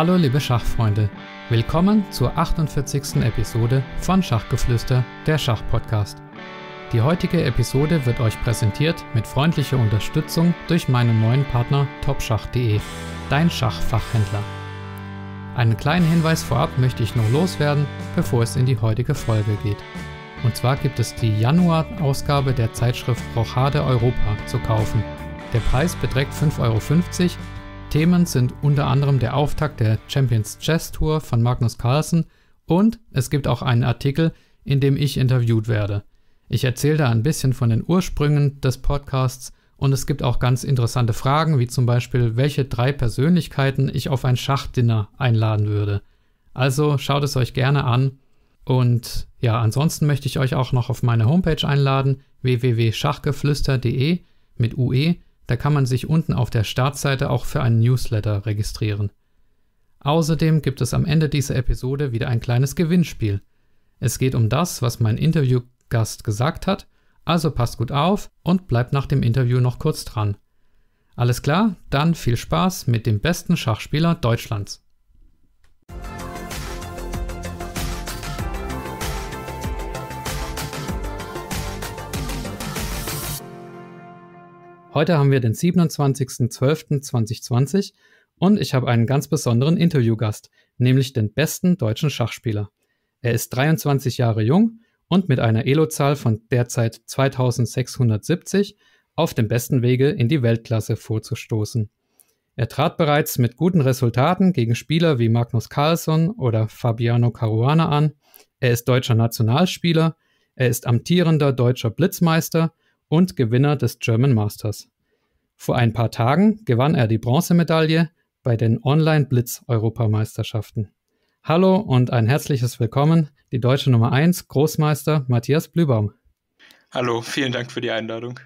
Hallo liebe Schachfreunde, willkommen zur 48. Episode von Schachgeflüster, der Schachpodcast. Die heutige Episode wird euch präsentiert mit freundlicher Unterstützung durch meinen neuen Partner topschach.de, dein Schachfachhändler. Einen kleinen Hinweis vorab möchte ich noch loswerden, bevor es in die heutige Folge geht. Und zwar gibt es die Januar-Ausgabe der Zeitschrift Rochade Europa zu kaufen. Der Preis beträgt 5,50 Euro Themen sind unter anderem der Auftakt der Champions Chess Tour von Magnus Carlsen und es gibt auch einen Artikel, in dem ich interviewt werde. Ich erzähle da ein bisschen von den Ursprüngen des Podcasts und es gibt auch ganz interessante Fragen, wie zum Beispiel, welche drei Persönlichkeiten ich auf ein Schachdinner einladen würde. Also schaut es euch gerne an. Und ja, ansonsten möchte ich euch auch noch auf meine Homepage einladen, www.schachgeflüster.de mit UE da kann man sich unten auf der Startseite auch für einen Newsletter registrieren. Außerdem gibt es am Ende dieser Episode wieder ein kleines Gewinnspiel. Es geht um das, was mein Interviewgast gesagt hat, also passt gut auf und bleibt nach dem Interview noch kurz dran. Alles klar, dann viel Spaß mit dem besten Schachspieler Deutschlands. Heute haben wir den 27.12.2020 und ich habe einen ganz besonderen Interviewgast, nämlich den besten deutschen Schachspieler. Er ist 23 Jahre jung und mit einer Elo-Zahl von derzeit 2670 auf dem besten Wege in die Weltklasse vorzustoßen. Er trat bereits mit guten Resultaten gegen Spieler wie Magnus Carlsson oder Fabiano Caruana an. Er ist deutscher Nationalspieler, er ist amtierender deutscher Blitzmeister und Gewinner des German Masters. Vor ein paar Tagen gewann er die Bronzemedaille bei den Online-Blitz-Europameisterschaften. Hallo und ein herzliches Willkommen, die deutsche Nummer 1 Großmeister Matthias Blübaum. Hallo, vielen Dank für die Einladung.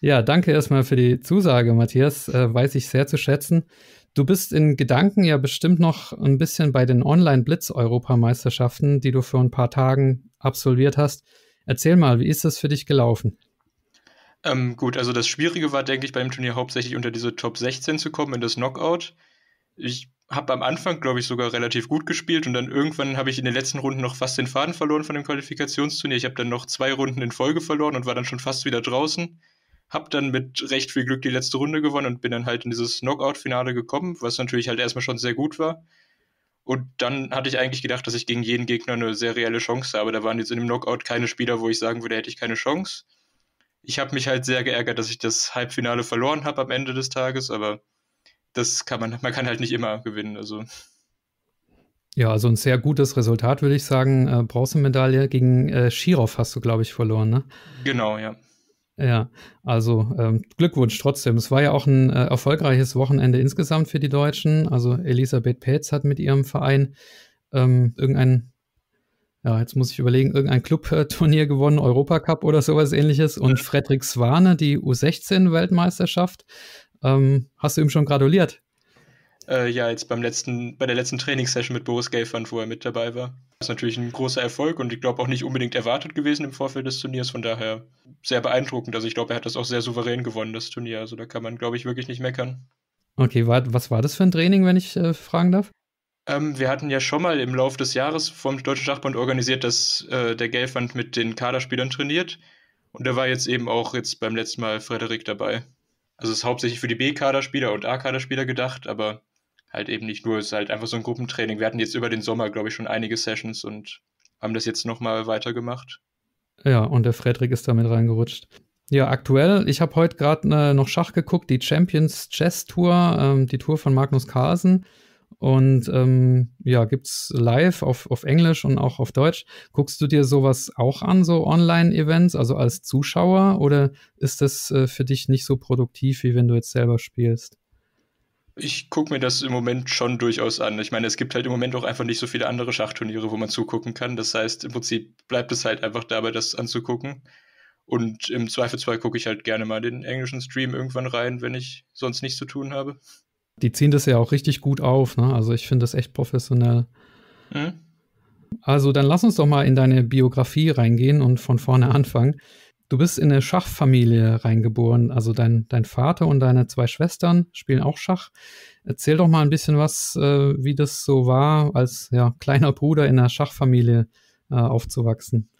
Ja, danke erstmal für die Zusage, Matthias. Äh, weiß ich sehr zu schätzen. Du bist in Gedanken ja bestimmt noch ein bisschen bei den Online-Blitz-Europameisterschaften, die du vor ein paar Tagen absolviert hast. Erzähl mal, wie ist das für dich gelaufen? Ähm, gut, also das Schwierige war, denke ich, beim Turnier hauptsächlich unter diese Top 16 zu kommen, in das Knockout. Ich habe am Anfang, glaube ich, sogar relativ gut gespielt und dann irgendwann habe ich in den letzten Runden noch fast den Faden verloren von dem Qualifikationsturnier. Ich habe dann noch zwei Runden in Folge verloren und war dann schon fast wieder draußen. Hab dann mit recht viel Glück die letzte Runde gewonnen und bin dann halt in dieses Knockout-Finale gekommen, was natürlich halt erstmal schon sehr gut war. Und dann hatte ich eigentlich gedacht, dass ich gegen jeden Gegner eine sehr reelle Chance habe. Da waren jetzt in dem Knockout keine Spieler, wo ich sagen würde, hätte ich keine Chance ich habe mich halt sehr geärgert, dass ich das Halbfinale verloren habe am Ende des Tages, aber das kann man, man kann halt nicht immer gewinnen. Also. Ja, also ein sehr gutes Resultat, würde ich sagen. Äh, Bronzemedaille gegen äh, Schirov hast du, glaube ich, verloren, ne? Genau, ja. Ja, also ähm, Glückwunsch trotzdem. Es war ja auch ein äh, erfolgreiches Wochenende insgesamt für die Deutschen. Also Elisabeth Petz hat mit ihrem Verein ähm, irgendein ja, jetzt muss ich überlegen, irgendein Clubturnier gewonnen, Europacup oder sowas ähnliches. Und Frederik Swane, die U16-Weltmeisterschaft. Ähm, hast du ihm schon gratuliert? Äh, ja, jetzt beim letzten, bei der letzten Trainingssession mit Boris Gelfand, wo er mit dabei war. Das ist natürlich ein großer Erfolg und ich glaube auch nicht unbedingt erwartet gewesen im Vorfeld des Turniers. Von daher sehr beeindruckend. Also ich glaube, er hat das auch sehr souverän gewonnen, das Turnier. Also da kann man, glaube ich, wirklich nicht meckern. Okay, was war das für ein Training, wenn ich äh, fragen darf? Ähm, wir hatten ja schon mal im Laufe des Jahres vom Deutschen Schachbund organisiert, dass äh, der Gelfand mit den Kaderspielern trainiert. Und da war jetzt eben auch jetzt beim letzten Mal Frederik dabei. Also es ist hauptsächlich für die B-Kaderspieler und A-Kaderspieler gedacht, aber halt eben nicht nur, es ist halt einfach so ein Gruppentraining. Wir hatten jetzt über den Sommer, glaube ich, schon einige Sessions und haben das jetzt nochmal weitergemacht. Ja, und der Frederik ist damit reingerutscht. Ja, aktuell, ich habe heute gerade äh, noch Schach geguckt, die Champions Chess Tour, ähm, die Tour von Magnus Carlsen. Und ähm, ja, gibt's live auf, auf Englisch und auch auf Deutsch. Guckst du dir sowas auch an, so Online-Events, also als Zuschauer, oder ist das äh, für dich nicht so produktiv, wie wenn du jetzt selber spielst? Ich gucke mir das im Moment schon durchaus an. Ich meine, es gibt halt im Moment auch einfach nicht so viele andere Schachturniere, wo man zugucken kann. Das heißt, im Prinzip bleibt es halt einfach dabei, das anzugucken. Und im Zweifelsfall gucke ich halt gerne mal den englischen Stream irgendwann rein, wenn ich sonst nichts zu tun habe. Die ziehen das ja auch richtig gut auf. Ne? Also ich finde das echt professionell. Mhm. Also dann lass uns doch mal in deine Biografie reingehen und von vorne anfangen. Du bist in eine Schachfamilie reingeboren. Also dein, dein Vater und deine zwei Schwestern spielen auch Schach. Erzähl doch mal ein bisschen was, äh, wie das so war, als ja, kleiner Bruder in einer Schachfamilie äh, aufzuwachsen.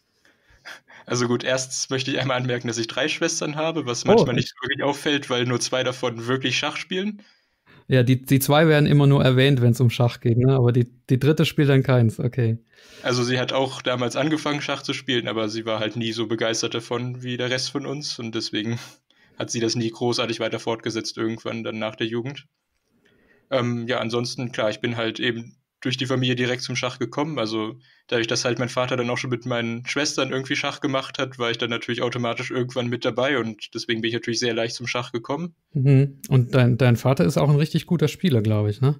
Also gut, erst möchte ich einmal anmerken, dass ich drei Schwestern habe, was manchmal oh. nicht wirklich auffällt, weil nur zwei davon wirklich Schach spielen. Ja, die, die zwei werden immer nur erwähnt, wenn es um Schach geht, ne? aber die, die dritte spielt dann keins, okay. Also sie hat auch damals angefangen, Schach zu spielen, aber sie war halt nie so begeistert davon wie der Rest von uns und deswegen hat sie das nie großartig weiter fortgesetzt irgendwann dann nach der Jugend. Ähm, ja, ansonsten, klar, ich bin halt eben durch die Familie direkt zum Schach gekommen. Also dadurch, dass halt mein Vater dann auch schon mit meinen Schwestern irgendwie Schach gemacht hat, war ich dann natürlich automatisch irgendwann mit dabei und deswegen bin ich natürlich sehr leicht zum Schach gekommen. Mhm. Und dein, dein Vater ist auch ein richtig guter Spieler, glaube ich, ne?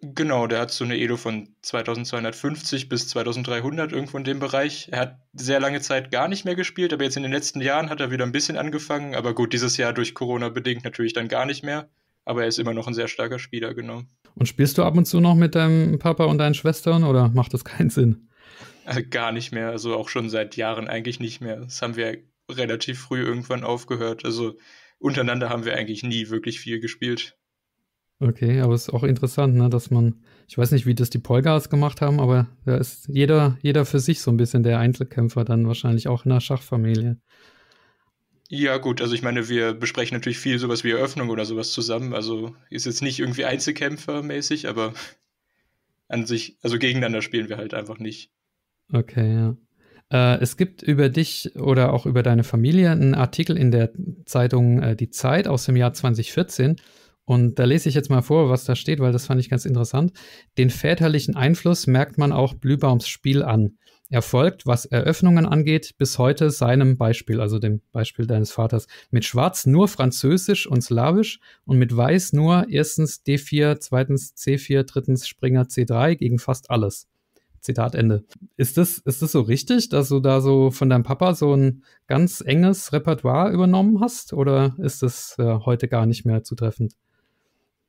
Genau, der hat so eine Elo von 2250 bis 2300 irgendwo in dem Bereich. Er hat sehr lange Zeit gar nicht mehr gespielt, aber jetzt in den letzten Jahren hat er wieder ein bisschen angefangen. Aber gut, dieses Jahr durch Corona bedingt natürlich dann gar nicht mehr. Aber er ist immer noch ein sehr starker Spieler, genau. Und spielst du ab und zu noch mit deinem Papa und deinen Schwestern oder macht das keinen Sinn? Äh, gar nicht mehr, also auch schon seit Jahren eigentlich nicht mehr. Das haben wir relativ früh irgendwann aufgehört. Also untereinander haben wir eigentlich nie wirklich viel gespielt. Okay, aber es ist auch interessant, ne, dass man, ich weiß nicht, wie das die Polgas gemacht haben, aber da ist jeder, jeder für sich so ein bisschen der Einzelkämpfer dann wahrscheinlich auch in der Schachfamilie. Ja, gut, also ich meine, wir besprechen natürlich viel sowas wie Eröffnung oder sowas zusammen. Also ist jetzt nicht irgendwie Einzelkämpfermäßig, aber an sich, also gegeneinander spielen wir halt einfach nicht. Okay, ja. Äh, es gibt über dich oder auch über deine Familie einen Artikel in der Zeitung äh, Die Zeit aus dem Jahr 2014. Und da lese ich jetzt mal vor, was da steht, weil das fand ich ganz interessant. Den väterlichen Einfluss merkt man auch Blühbaums Spiel an. Er folgt, was Eröffnungen angeht, bis heute seinem Beispiel, also dem Beispiel deines Vaters. Mit Schwarz nur Französisch und Slawisch und mit Weiß nur erstens D4, zweitens C4, drittens Springer C3 gegen fast alles. Zitat Ende. Ist das, ist das so richtig, dass du da so von deinem Papa so ein ganz enges Repertoire übernommen hast? Oder ist das äh, heute gar nicht mehr zutreffend?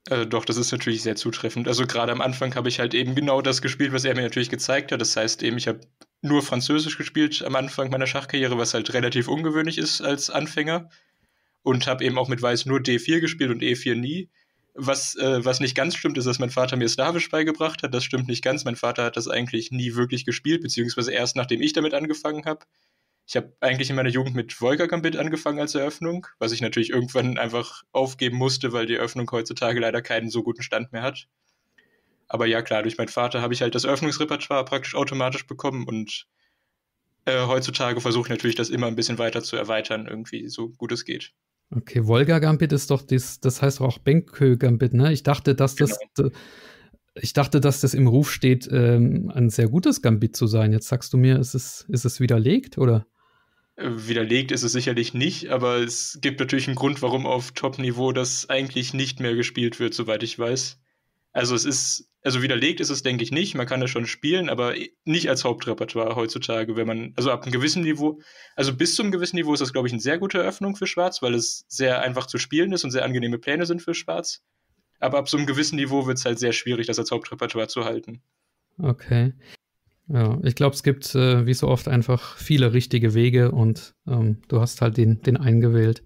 Äh, doch, das ist natürlich sehr zutreffend. Also gerade am Anfang habe ich halt eben genau das gespielt, was er mir natürlich gezeigt hat. Das heißt eben, ich habe nur Französisch gespielt am Anfang meiner Schachkarriere, was halt relativ ungewöhnlich ist als Anfänger. Und habe eben auch mit Weiß nur D4 gespielt und E4 nie. Was, äh, was nicht ganz stimmt, ist, dass mein Vater mir Slawisch beigebracht hat. Das stimmt nicht ganz. Mein Vater hat das eigentlich nie wirklich gespielt, beziehungsweise erst nachdem ich damit angefangen habe. Ich habe eigentlich in meiner Jugend mit Volker Gambit angefangen als Eröffnung, was ich natürlich irgendwann einfach aufgeben musste, weil die Eröffnung heutzutage leider keinen so guten Stand mehr hat. Aber ja, klar, durch meinen Vater habe ich halt das Eröffnungsrepertoire praktisch automatisch bekommen und äh, heutzutage versuche ich natürlich, das immer ein bisschen weiter zu erweitern, irgendwie, so gut es geht. Okay, Volga Gambit ist doch das, das heißt doch auch Benkö Gambit, ne? Ich dachte, dass das. Genau. Ich dachte, dass das im Ruf steht, ähm, ein sehr gutes Gambit zu sein. Jetzt sagst du mir, ist es, ist es widerlegt, oder? Widerlegt ist es sicherlich nicht, aber es gibt natürlich einen Grund, warum auf Top-Niveau das eigentlich nicht mehr gespielt wird, soweit ich weiß. Also es ist, also widerlegt ist es, denke ich, nicht. Man kann das schon spielen, aber nicht als Hauptrepertoire heutzutage, wenn man, also ab einem gewissen Niveau, also bis zum gewissen Niveau ist das, glaube ich, eine sehr gute Eröffnung für Schwarz, weil es sehr einfach zu spielen ist und sehr angenehme Pläne sind für Schwarz. Aber ab so einem gewissen Niveau wird es halt sehr schwierig, das als Hauptrepertoire zu halten. Okay. Ja, ich glaube, es gibt äh, wie so oft einfach viele richtige Wege und ähm, du hast halt den, den eingewählt.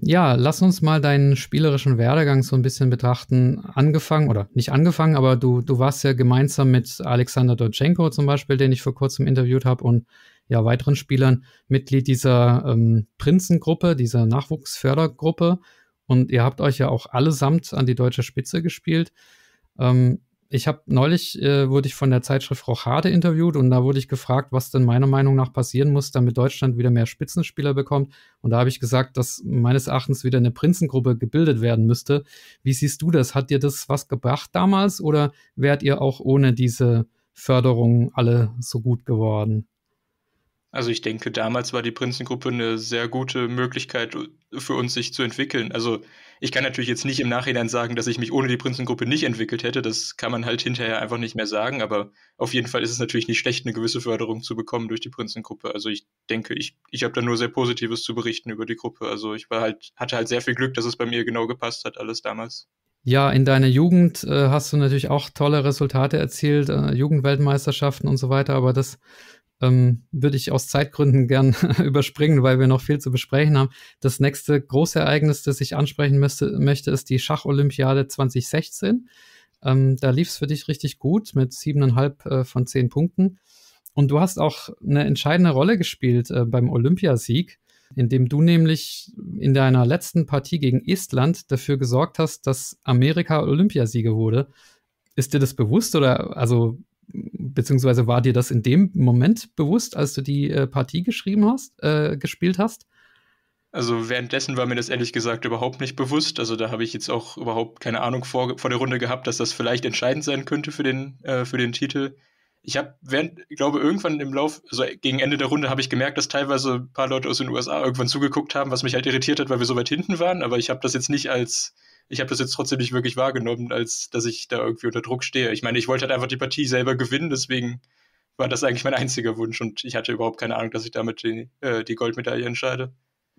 Ja, lass uns mal deinen spielerischen Werdegang so ein bisschen betrachten. Angefangen, oder nicht angefangen, aber du, du warst ja gemeinsam mit Alexander Dotchenko zum Beispiel, den ich vor kurzem interviewt habe, und ja, weiteren Spielern Mitglied dieser ähm, Prinzengruppe, dieser Nachwuchsfördergruppe. Und ihr habt euch ja auch allesamt an die deutsche Spitze gespielt. Ähm, ich habe neulich äh, wurde ich von der Zeitschrift Rochade interviewt und da wurde ich gefragt, was denn meiner Meinung nach passieren muss, damit Deutschland wieder mehr Spitzenspieler bekommt. Und da habe ich gesagt, dass meines Erachtens wieder eine Prinzengruppe gebildet werden müsste. Wie siehst du das? Hat dir das was gebracht damals oder wärt ihr auch ohne diese Förderung alle so gut geworden? Also ich denke, damals war die Prinzengruppe eine sehr gute Möglichkeit für uns, sich zu entwickeln. Also ich kann natürlich jetzt nicht im Nachhinein sagen, dass ich mich ohne die Prinzengruppe nicht entwickelt hätte. Das kann man halt hinterher einfach nicht mehr sagen. Aber auf jeden Fall ist es natürlich nicht schlecht, eine gewisse Förderung zu bekommen durch die Prinzengruppe. Also ich denke, ich, ich habe da nur sehr Positives zu berichten über die Gruppe. Also ich war halt, hatte halt sehr viel Glück, dass es bei mir genau gepasst hat, alles damals. Ja, in deiner Jugend äh, hast du natürlich auch tolle Resultate erzielt, äh, Jugendweltmeisterschaften und so weiter, aber das ähm, würde ich aus Zeitgründen gern überspringen, weil wir noch viel zu besprechen haben. Das nächste große Ereignis, das ich ansprechen müsste, möchte, ist die Schacholympiade 2016. Ähm, da lief es für dich richtig gut mit siebeneinhalb äh, von zehn Punkten. Und du hast auch eine entscheidende Rolle gespielt äh, beim Olympiasieg, indem du nämlich in deiner letzten Partie gegen Estland dafür gesorgt hast, dass Amerika Olympiasieger wurde. Ist dir das bewusst oder also beziehungsweise war dir das in dem Moment bewusst, als du die äh, Partie geschrieben hast, äh, gespielt hast? Also währenddessen war mir das ehrlich gesagt überhaupt nicht bewusst. Also da habe ich jetzt auch überhaupt keine Ahnung vor, vor der Runde gehabt, dass das vielleicht entscheidend sein könnte für den, äh, für den Titel. Ich habe während, glaube, irgendwann im Lauf, also gegen Ende der Runde habe ich gemerkt, dass teilweise ein paar Leute aus den USA irgendwann zugeguckt haben, was mich halt irritiert hat, weil wir so weit hinten waren. Aber ich habe das jetzt nicht als ich habe das jetzt trotzdem nicht wirklich wahrgenommen, als dass ich da irgendwie unter Druck stehe. Ich meine, ich wollte halt einfach die Partie selber gewinnen, deswegen war das eigentlich mein einziger Wunsch und ich hatte überhaupt keine Ahnung, dass ich damit die, äh, die Goldmedaille entscheide.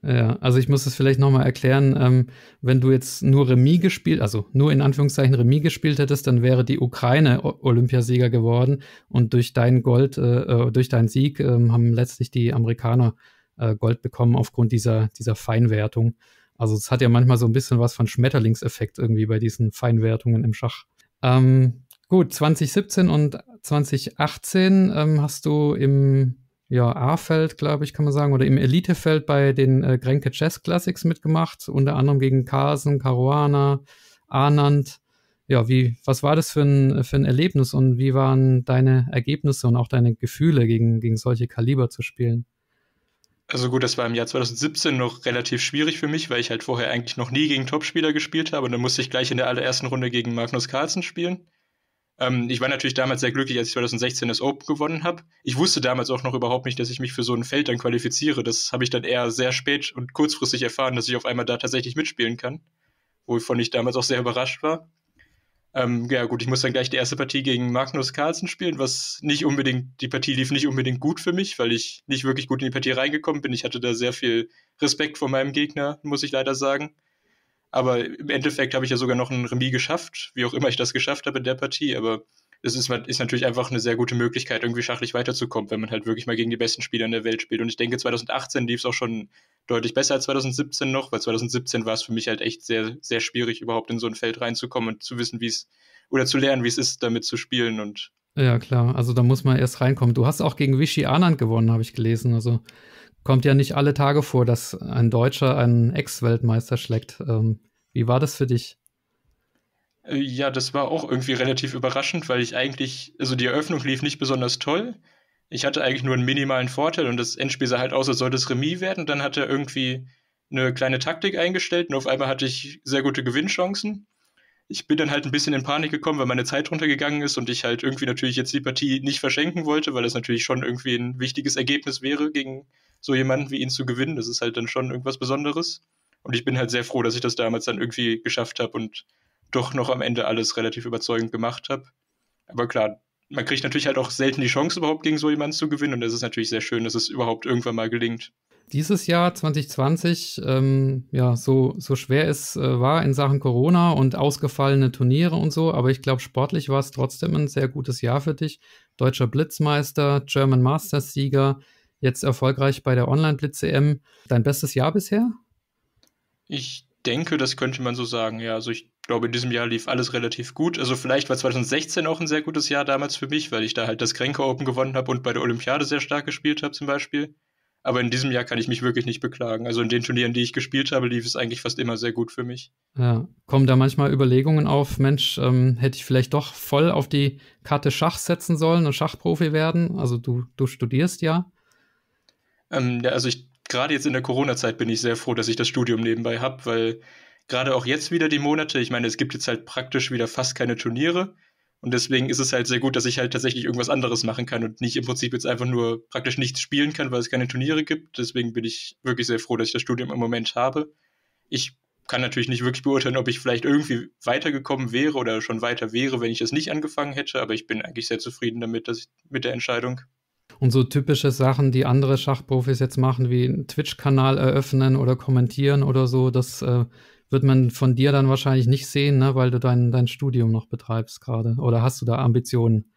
Ja, also ich muss es vielleicht nochmal erklären, ähm, wenn du jetzt nur Remis gespielt, also nur in Anführungszeichen Remis gespielt hättest, dann wäre die Ukraine Olympiasieger geworden und durch dein Gold, äh, äh durch deinen Sieg äh, haben letztlich die Amerikaner äh, Gold bekommen aufgrund dieser, dieser Feinwertung. Also es hat ja manchmal so ein bisschen was von Schmetterlingseffekt irgendwie bei diesen Feinwertungen im Schach. Ähm, gut, 2017 und 2018 ähm, hast du im ja, A-Feld, glaube ich, kann man sagen, oder im Elitefeld bei den äh, Grenke Chess Classics mitgemacht, unter anderem gegen Carson, Caruana, Anand. Ja, wie, was war das für ein, für ein Erlebnis und wie waren deine Ergebnisse und auch deine Gefühle, gegen, gegen solche Kaliber zu spielen? Also gut, das war im Jahr 2017 noch relativ schwierig für mich, weil ich halt vorher eigentlich noch nie gegen Topspieler gespielt habe und dann musste ich gleich in der allerersten Runde gegen Magnus Carlsen spielen. Ähm, ich war natürlich damals sehr glücklich, als ich 2016 das Open gewonnen habe. Ich wusste damals auch noch überhaupt nicht, dass ich mich für so ein Feld dann qualifiziere. Das habe ich dann eher sehr spät und kurzfristig erfahren, dass ich auf einmal da tatsächlich mitspielen kann, wovon ich damals auch sehr überrascht war. Ähm, ja, gut, ich muss dann gleich die erste Partie gegen Magnus Carlsen spielen, was nicht unbedingt, die Partie lief nicht unbedingt gut für mich, weil ich nicht wirklich gut in die Partie reingekommen bin. Ich hatte da sehr viel Respekt vor meinem Gegner, muss ich leider sagen. Aber im Endeffekt habe ich ja sogar noch ein Remis geschafft, wie auch immer ich das geschafft habe in der Partie. Aber es ist, ist natürlich einfach eine sehr gute Möglichkeit, irgendwie schachlich weiterzukommen, wenn man halt wirklich mal gegen die besten Spieler in der Welt spielt. Und ich denke, 2018 lief es auch schon deutlich besser als 2017 noch, weil 2017 war es für mich halt echt sehr, sehr schwierig, überhaupt in so ein Feld reinzukommen und zu wissen, wie es, oder zu lernen, wie es ist, damit zu spielen und ja, klar. Also da muss man erst reinkommen. Du hast auch gegen Vichy Anand gewonnen, habe ich gelesen. Also kommt ja nicht alle Tage vor, dass ein Deutscher einen Ex-Weltmeister schlägt. Ähm, wie war das für dich? Äh, ja, das war auch irgendwie relativ überraschend, weil ich eigentlich, also die Eröffnung lief nicht besonders toll. Ich hatte eigentlich nur einen minimalen Vorteil und das Endspiel sah halt aus, als sollte es Remis werden. Dann hat er irgendwie eine kleine Taktik eingestellt und auf einmal hatte ich sehr gute Gewinnchancen. Ich bin dann halt ein bisschen in Panik gekommen, weil meine Zeit runtergegangen ist und ich halt irgendwie natürlich jetzt die Partie nicht verschenken wollte, weil es natürlich schon irgendwie ein wichtiges Ergebnis wäre, gegen so jemanden wie ihn zu gewinnen. Das ist halt dann schon irgendwas Besonderes. Und ich bin halt sehr froh, dass ich das damals dann irgendwie geschafft habe und doch noch am Ende alles relativ überzeugend gemacht habe. Aber klar, man kriegt natürlich halt auch selten die Chance, überhaupt gegen so jemanden zu gewinnen. Und es ist natürlich sehr schön, dass es überhaupt irgendwann mal gelingt. Dieses Jahr 2020, ähm, ja, so, so schwer es äh, war in Sachen Corona und ausgefallene Turniere und so, aber ich glaube, sportlich war es trotzdem ein sehr gutes Jahr für dich. Deutscher Blitzmeister, German Masters Sieger, jetzt erfolgreich bei der Online-Blitz-EM. Dein bestes Jahr bisher? Ich denke, das könnte man so sagen, ja. Also ich glaube, in diesem Jahr lief alles relativ gut. Also vielleicht war 2016 auch ein sehr gutes Jahr damals für mich, weil ich da halt das Kränke Open gewonnen habe und bei der Olympiade sehr stark gespielt habe zum Beispiel. Aber in diesem Jahr kann ich mich wirklich nicht beklagen. Also in den Turnieren, die ich gespielt habe, lief es eigentlich fast immer sehr gut für mich. Ja, kommen da manchmal Überlegungen auf, Mensch, ähm, hätte ich vielleicht doch voll auf die Karte Schach setzen sollen und Schachprofi werden? Also du, du studierst ja. Ähm, ja, also ich gerade jetzt in der Corona-Zeit bin ich sehr froh, dass ich das Studium nebenbei habe, weil gerade auch jetzt wieder die Monate, ich meine, es gibt jetzt halt praktisch wieder fast keine Turniere. Und deswegen ist es halt sehr gut, dass ich halt tatsächlich irgendwas anderes machen kann und nicht im Prinzip jetzt einfach nur praktisch nichts spielen kann, weil es keine Turniere gibt. Deswegen bin ich wirklich sehr froh, dass ich das Studium im Moment habe. Ich kann natürlich nicht wirklich beurteilen, ob ich vielleicht irgendwie weitergekommen wäre oder schon weiter wäre, wenn ich das nicht angefangen hätte, aber ich bin eigentlich sehr zufrieden damit, dass ich, mit der Entscheidung. Und so typische Sachen, die andere Schachprofis jetzt machen, wie einen Twitch-Kanal eröffnen oder kommentieren oder so, das äh, wird man von dir dann wahrscheinlich nicht sehen, ne, weil du dein, dein Studium noch betreibst gerade. Oder hast du da Ambitionen?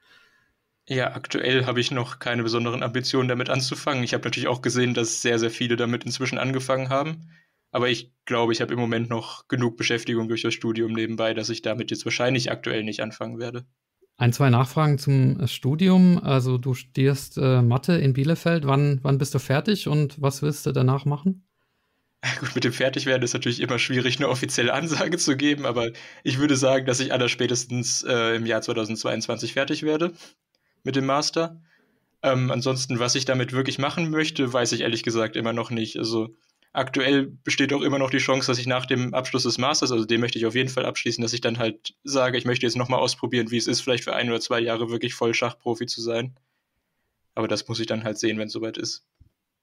Ja, aktuell habe ich noch keine besonderen Ambitionen damit anzufangen. Ich habe natürlich auch gesehen, dass sehr, sehr viele damit inzwischen angefangen haben. Aber ich glaube, ich habe im Moment noch genug Beschäftigung durch das Studium nebenbei, dass ich damit jetzt wahrscheinlich aktuell nicht anfangen werde. Ein, zwei Nachfragen zum äh, Studium. Also du studierst äh, Mathe in Bielefeld. Wann, wann bist du fertig und was willst du danach machen? Gut, mit dem Fertigwerden ist natürlich immer schwierig, eine offizielle Ansage zu geben, aber ich würde sagen, dass ich aller spätestens äh, im Jahr 2022 fertig werde mit dem Master. Ähm, ansonsten, was ich damit wirklich machen möchte, weiß ich ehrlich gesagt immer noch nicht. Also aktuell besteht auch immer noch die Chance, dass ich nach dem Abschluss des Masters, also den möchte ich auf jeden Fall abschließen, dass ich dann halt sage, ich möchte jetzt nochmal ausprobieren, wie es ist, vielleicht für ein oder zwei Jahre wirklich voll Schachprofi zu sein. Aber das muss ich dann halt sehen, wenn es soweit ist.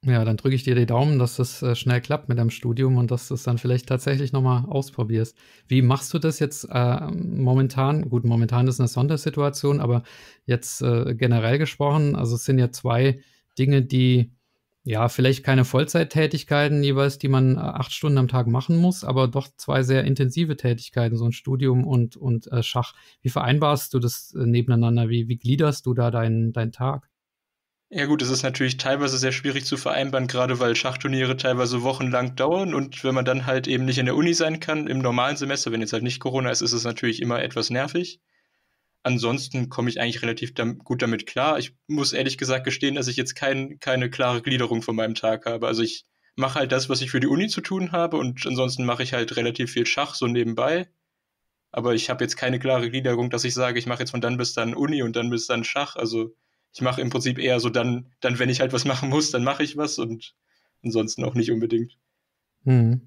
Ja, dann drücke ich dir die Daumen, dass das äh, schnell klappt mit deinem Studium und dass du es dann vielleicht tatsächlich nochmal ausprobierst. Wie machst du das jetzt äh, momentan? Gut, momentan ist eine Sondersituation, aber jetzt äh, generell gesprochen, also es sind ja zwei Dinge, die ja vielleicht keine Vollzeittätigkeiten jeweils, die man äh, acht Stunden am Tag machen muss, aber doch zwei sehr intensive Tätigkeiten, so ein Studium und, und äh, Schach. Wie vereinbarst du das äh, nebeneinander? Wie, wie gliederst du da deinen dein Tag? Ja gut, es ist natürlich teilweise sehr schwierig zu vereinbaren, gerade weil Schachturniere teilweise wochenlang dauern und wenn man dann halt eben nicht in der Uni sein kann im normalen Semester, wenn jetzt halt nicht Corona ist, ist es natürlich immer etwas nervig. Ansonsten komme ich eigentlich relativ dam gut damit klar. Ich muss ehrlich gesagt gestehen, dass ich jetzt kein, keine klare Gliederung von meinem Tag habe. Also ich mache halt das, was ich für die Uni zu tun habe und ansonsten mache ich halt relativ viel Schach so nebenbei. Aber ich habe jetzt keine klare Gliederung, dass ich sage, ich mache jetzt von dann bis dann Uni und dann bis dann Schach. Also ich mache im Prinzip eher so dann, dann, wenn ich halt was machen muss, dann mache ich was und ansonsten auch nicht unbedingt. Hm.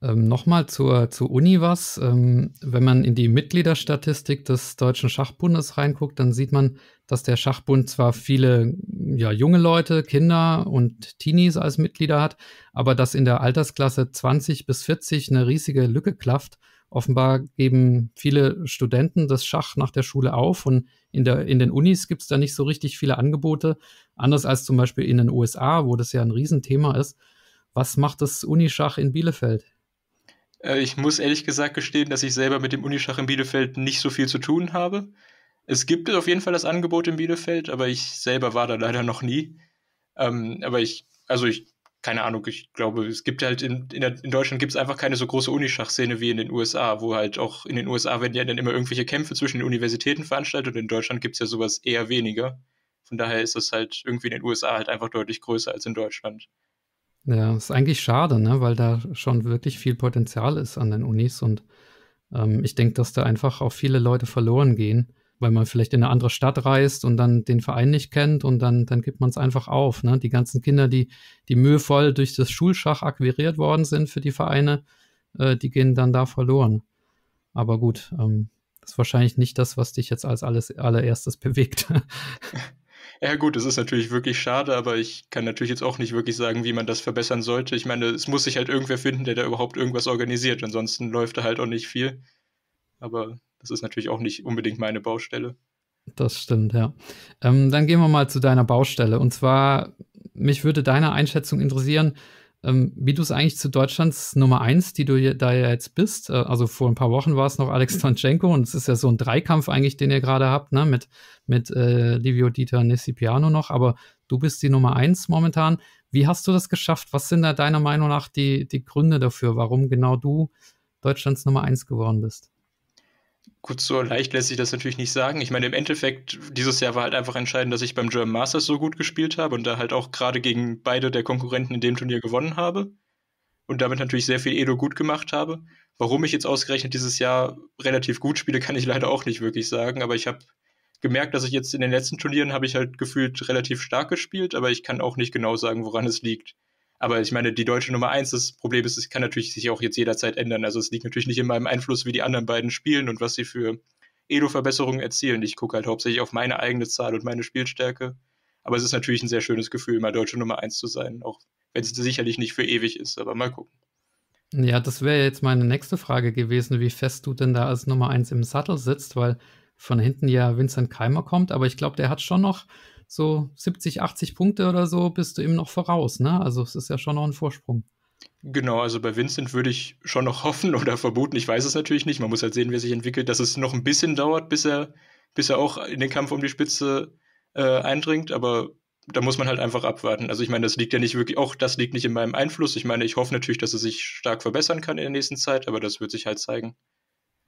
Ähm, Nochmal zur, zur Uni was. Ähm, wenn man in die Mitgliederstatistik des Deutschen Schachbundes reinguckt, dann sieht man, dass der Schachbund zwar viele ja, junge Leute, Kinder und Teenies als Mitglieder hat, aber dass in der Altersklasse 20 bis 40 eine riesige Lücke klafft Offenbar geben viele Studenten das Schach nach der Schule auf und in, der, in den Unis gibt es da nicht so richtig viele Angebote, anders als zum Beispiel in den USA, wo das ja ein Riesenthema ist. Was macht das Unischach in Bielefeld? Äh, ich muss ehrlich gesagt gestehen, dass ich selber mit dem Unischach in Bielefeld nicht so viel zu tun habe. Es gibt auf jeden Fall das Angebot in Bielefeld, aber ich selber war da leider noch nie. Ähm, aber ich, also ich keine Ahnung, ich glaube, es gibt halt in, in, der, in Deutschland gibt es einfach keine so große Unischachszene wie in den USA, wo halt auch in den USA werden ja dann immer irgendwelche Kämpfe zwischen den Universitäten veranstaltet und in Deutschland gibt es ja sowas eher weniger. Von daher ist es halt irgendwie in den USA halt einfach deutlich größer als in Deutschland. Ja, ist eigentlich schade, ne? weil da schon wirklich viel Potenzial ist an den Unis und ähm, ich denke, dass da einfach auch viele Leute verloren gehen weil man vielleicht in eine andere Stadt reist und dann den Verein nicht kennt und dann, dann gibt man es einfach auf. Ne? Die ganzen Kinder, die, die mühevoll durch das Schulschach akquiriert worden sind für die Vereine, äh, die gehen dann da verloren. Aber gut, ähm, das ist wahrscheinlich nicht das, was dich jetzt als alles, allererstes bewegt. Ja gut, es ist natürlich wirklich schade, aber ich kann natürlich jetzt auch nicht wirklich sagen, wie man das verbessern sollte. Ich meine, es muss sich halt irgendwer finden, der da überhaupt irgendwas organisiert. Ansonsten läuft da halt auch nicht viel. Aber das ist natürlich auch nicht unbedingt meine Baustelle. Das stimmt, ja. Ähm, dann gehen wir mal zu deiner Baustelle. Und zwar, mich würde deine Einschätzung interessieren, ähm, wie du es eigentlich zu Deutschlands Nummer 1, die du da ja jetzt bist. Äh, also vor ein paar Wochen war es noch Alex Tonchenko und es ist ja so ein Dreikampf eigentlich, den ihr gerade habt, ne? mit, mit äh, Livio Dieter Nessipiano noch. Aber du bist die Nummer 1 momentan. Wie hast du das geschafft? Was sind da deiner Meinung nach die, die Gründe dafür, warum genau du Deutschlands Nummer 1 geworden bist? Gut, so leicht lässt sich das natürlich nicht sagen. Ich meine, im Endeffekt, dieses Jahr war halt einfach entscheidend, dass ich beim German Masters so gut gespielt habe und da halt auch gerade gegen beide der Konkurrenten in dem Turnier gewonnen habe und damit natürlich sehr viel Edo gut gemacht habe. Warum ich jetzt ausgerechnet dieses Jahr relativ gut spiele, kann ich leider auch nicht wirklich sagen, aber ich habe gemerkt, dass ich jetzt in den letzten Turnieren habe ich halt gefühlt relativ stark gespielt, aber ich kann auch nicht genau sagen, woran es liegt. Aber ich meine, die deutsche Nummer eins, das Problem ist, es kann natürlich sich auch jetzt jederzeit ändern. Also es liegt natürlich nicht in meinem Einfluss, wie die anderen beiden spielen und was sie für Edo-Verbesserungen erzielen. Ich gucke halt hauptsächlich auf meine eigene Zahl und meine Spielstärke. Aber es ist natürlich ein sehr schönes Gefühl, mal deutsche Nummer eins zu sein, auch wenn es sicherlich nicht für ewig ist, aber mal gucken. Ja, das wäre jetzt meine nächste Frage gewesen, wie fest du denn da als Nummer eins im Sattel sitzt, weil von hinten ja Vincent Keimer kommt, aber ich glaube, der hat schon noch so 70, 80 Punkte oder so bist du ihm noch voraus, ne? Also es ist ja schon noch ein Vorsprung. Genau, also bei Vincent würde ich schon noch hoffen oder vermuten, ich weiß es natürlich nicht, man muss halt sehen, wie er sich entwickelt, dass es noch ein bisschen dauert, bis er, bis er auch in den Kampf um die Spitze äh, eindringt, aber da muss man halt einfach abwarten. Also ich meine, das liegt ja nicht wirklich, auch das liegt nicht in meinem Einfluss. Ich meine, ich hoffe natürlich, dass es sich stark verbessern kann in der nächsten Zeit, aber das wird sich halt zeigen.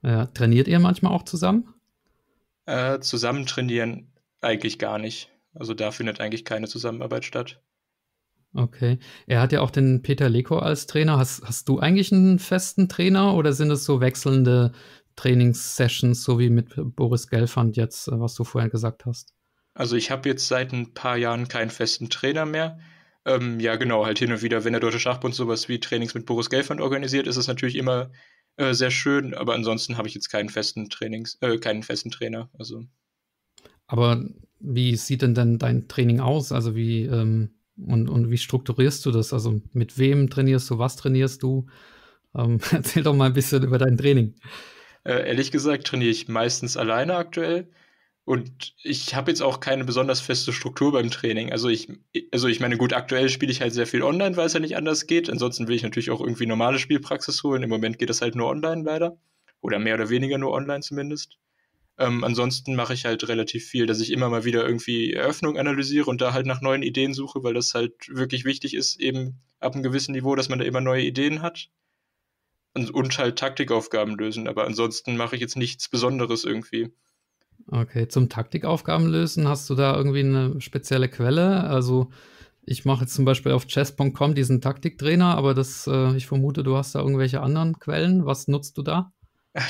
Ja, trainiert ihr manchmal auch zusammen? Äh, zusammen trainieren eigentlich gar nicht. Also da findet eigentlich keine Zusammenarbeit statt. Okay. Er hat ja auch den Peter Leko als Trainer. Hast, hast du eigentlich einen festen Trainer oder sind es so wechselnde Trainingssessions, so wie mit Boris Gelfand jetzt, was du vorher gesagt hast? Also ich habe jetzt seit ein paar Jahren keinen festen Trainer mehr. Ähm, ja, genau, halt hin und wieder, wenn der Deutsche Schachbund sowas wie Trainings mit Boris Gelfand organisiert, ist es natürlich immer äh, sehr schön, aber ansonsten habe ich jetzt keinen festen Trainings, äh, keinen festen Trainer. Also. Aber wie sieht denn denn dein Training aus? Also wie ähm, und, und wie strukturierst du das? Also mit wem trainierst du, was trainierst du? Ähm, erzähl doch mal ein bisschen über dein Training. Äh, ehrlich gesagt trainiere ich meistens alleine aktuell. Und ich habe jetzt auch keine besonders feste Struktur beim Training. Also ich, also ich meine, gut, aktuell spiele ich halt sehr viel online, weil es ja nicht anders geht. Ansonsten will ich natürlich auch irgendwie normale Spielpraxis holen. Im Moment geht das halt nur online leider. Oder mehr oder weniger nur online zumindest. Ähm, ansonsten mache ich halt relativ viel, dass ich immer mal wieder irgendwie Eröffnung analysiere und da halt nach neuen Ideen suche, weil das halt wirklich wichtig ist, eben ab einem gewissen Niveau, dass man da immer neue Ideen hat. Und, und halt Taktikaufgaben lösen. Aber ansonsten mache ich jetzt nichts Besonderes irgendwie. Okay, zum Taktikaufgaben lösen, hast du da irgendwie eine spezielle Quelle? Also ich mache jetzt zum Beispiel auf chess.com diesen Taktiktrainer, aber das, äh, ich vermute, du hast da irgendwelche anderen Quellen. Was nutzt du da?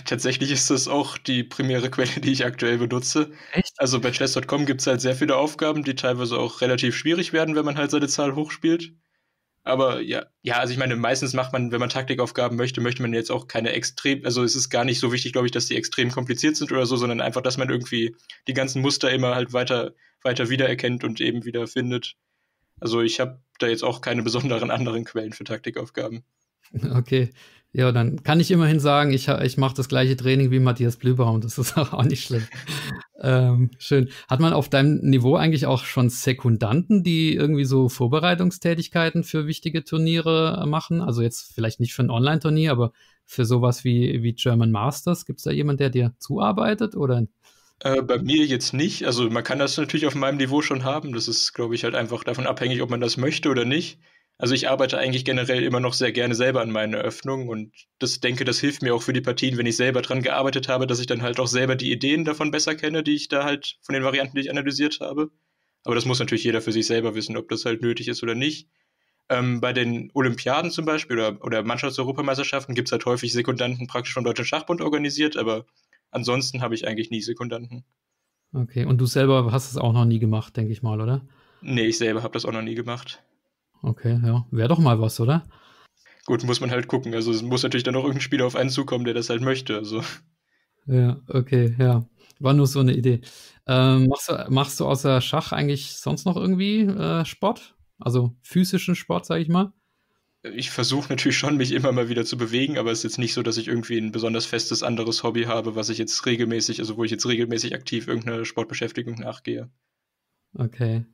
Tatsächlich ist das auch die primäre Quelle, die ich aktuell benutze. Echt? Also bei chess.com gibt es halt sehr viele Aufgaben, die teilweise auch relativ schwierig werden, wenn man halt seine Zahl hochspielt. Aber ja, ja, also ich meine, meistens macht man, wenn man Taktikaufgaben möchte, möchte man jetzt auch keine extrem, also es ist gar nicht so wichtig, glaube ich, dass die extrem kompliziert sind oder so, sondern einfach, dass man irgendwie die ganzen Muster immer halt weiter, weiter wiedererkennt und eben wieder findet. Also ich habe da jetzt auch keine besonderen anderen Quellen für Taktikaufgaben. Okay. Ja, dann kann ich immerhin sagen, ich, ich mache das gleiche Training wie Matthias Blübaum. Das ist auch nicht schlimm. ähm, schön. Hat man auf deinem Niveau eigentlich auch schon Sekundanten, die irgendwie so Vorbereitungstätigkeiten für wichtige Turniere machen? Also jetzt vielleicht nicht für ein Online-Turnier, aber für sowas wie, wie German Masters. Gibt es da jemand, der dir zuarbeitet oder? Äh, bei mir jetzt nicht. Also man kann das natürlich auf meinem Niveau schon haben. Das ist, glaube ich, halt einfach davon abhängig, ob man das möchte oder nicht. Also ich arbeite eigentlich generell immer noch sehr gerne selber an meinen Eröffnungen und das denke, das hilft mir auch für die Partien, wenn ich selber dran gearbeitet habe, dass ich dann halt auch selber die Ideen davon besser kenne, die ich da halt von den Varianten, die ich analysiert habe. Aber das muss natürlich jeder für sich selber wissen, ob das halt nötig ist oder nicht. Ähm, bei den Olympiaden zum Beispiel oder, oder Mannschaftseuropameisterschaften gibt es halt häufig Sekundanten praktisch vom Deutschen Schachbund organisiert, aber ansonsten habe ich eigentlich nie Sekundanten. Okay, und du selber hast es auch noch nie gemacht, denke ich mal, oder? Nee, ich selber habe das auch noch nie gemacht. Okay, ja. Wäre doch mal was, oder? Gut, muss man halt gucken. Also es muss natürlich dann auch irgendein Spieler auf einen zukommen, der das halt möchte. Also. Ja, okay, ja. War nur so eine Idee. Ähm, machst, du, machst du außer Schach eigentlich sonst noch irgendwie äh, Sport? Also physischen Sport, sag ich mal? Ich versuche natürlich schon, mich immer mal wieder zu bewegen, aber es ist jetzt nicht so, dass ich irgendwie ein besonders festes anderes Hobby habe, was ich jetzt regelmäßig, also wo ich jetzt regelmäßig aktiv irgendeine Sportbeschäftigung nachgehe. Okay.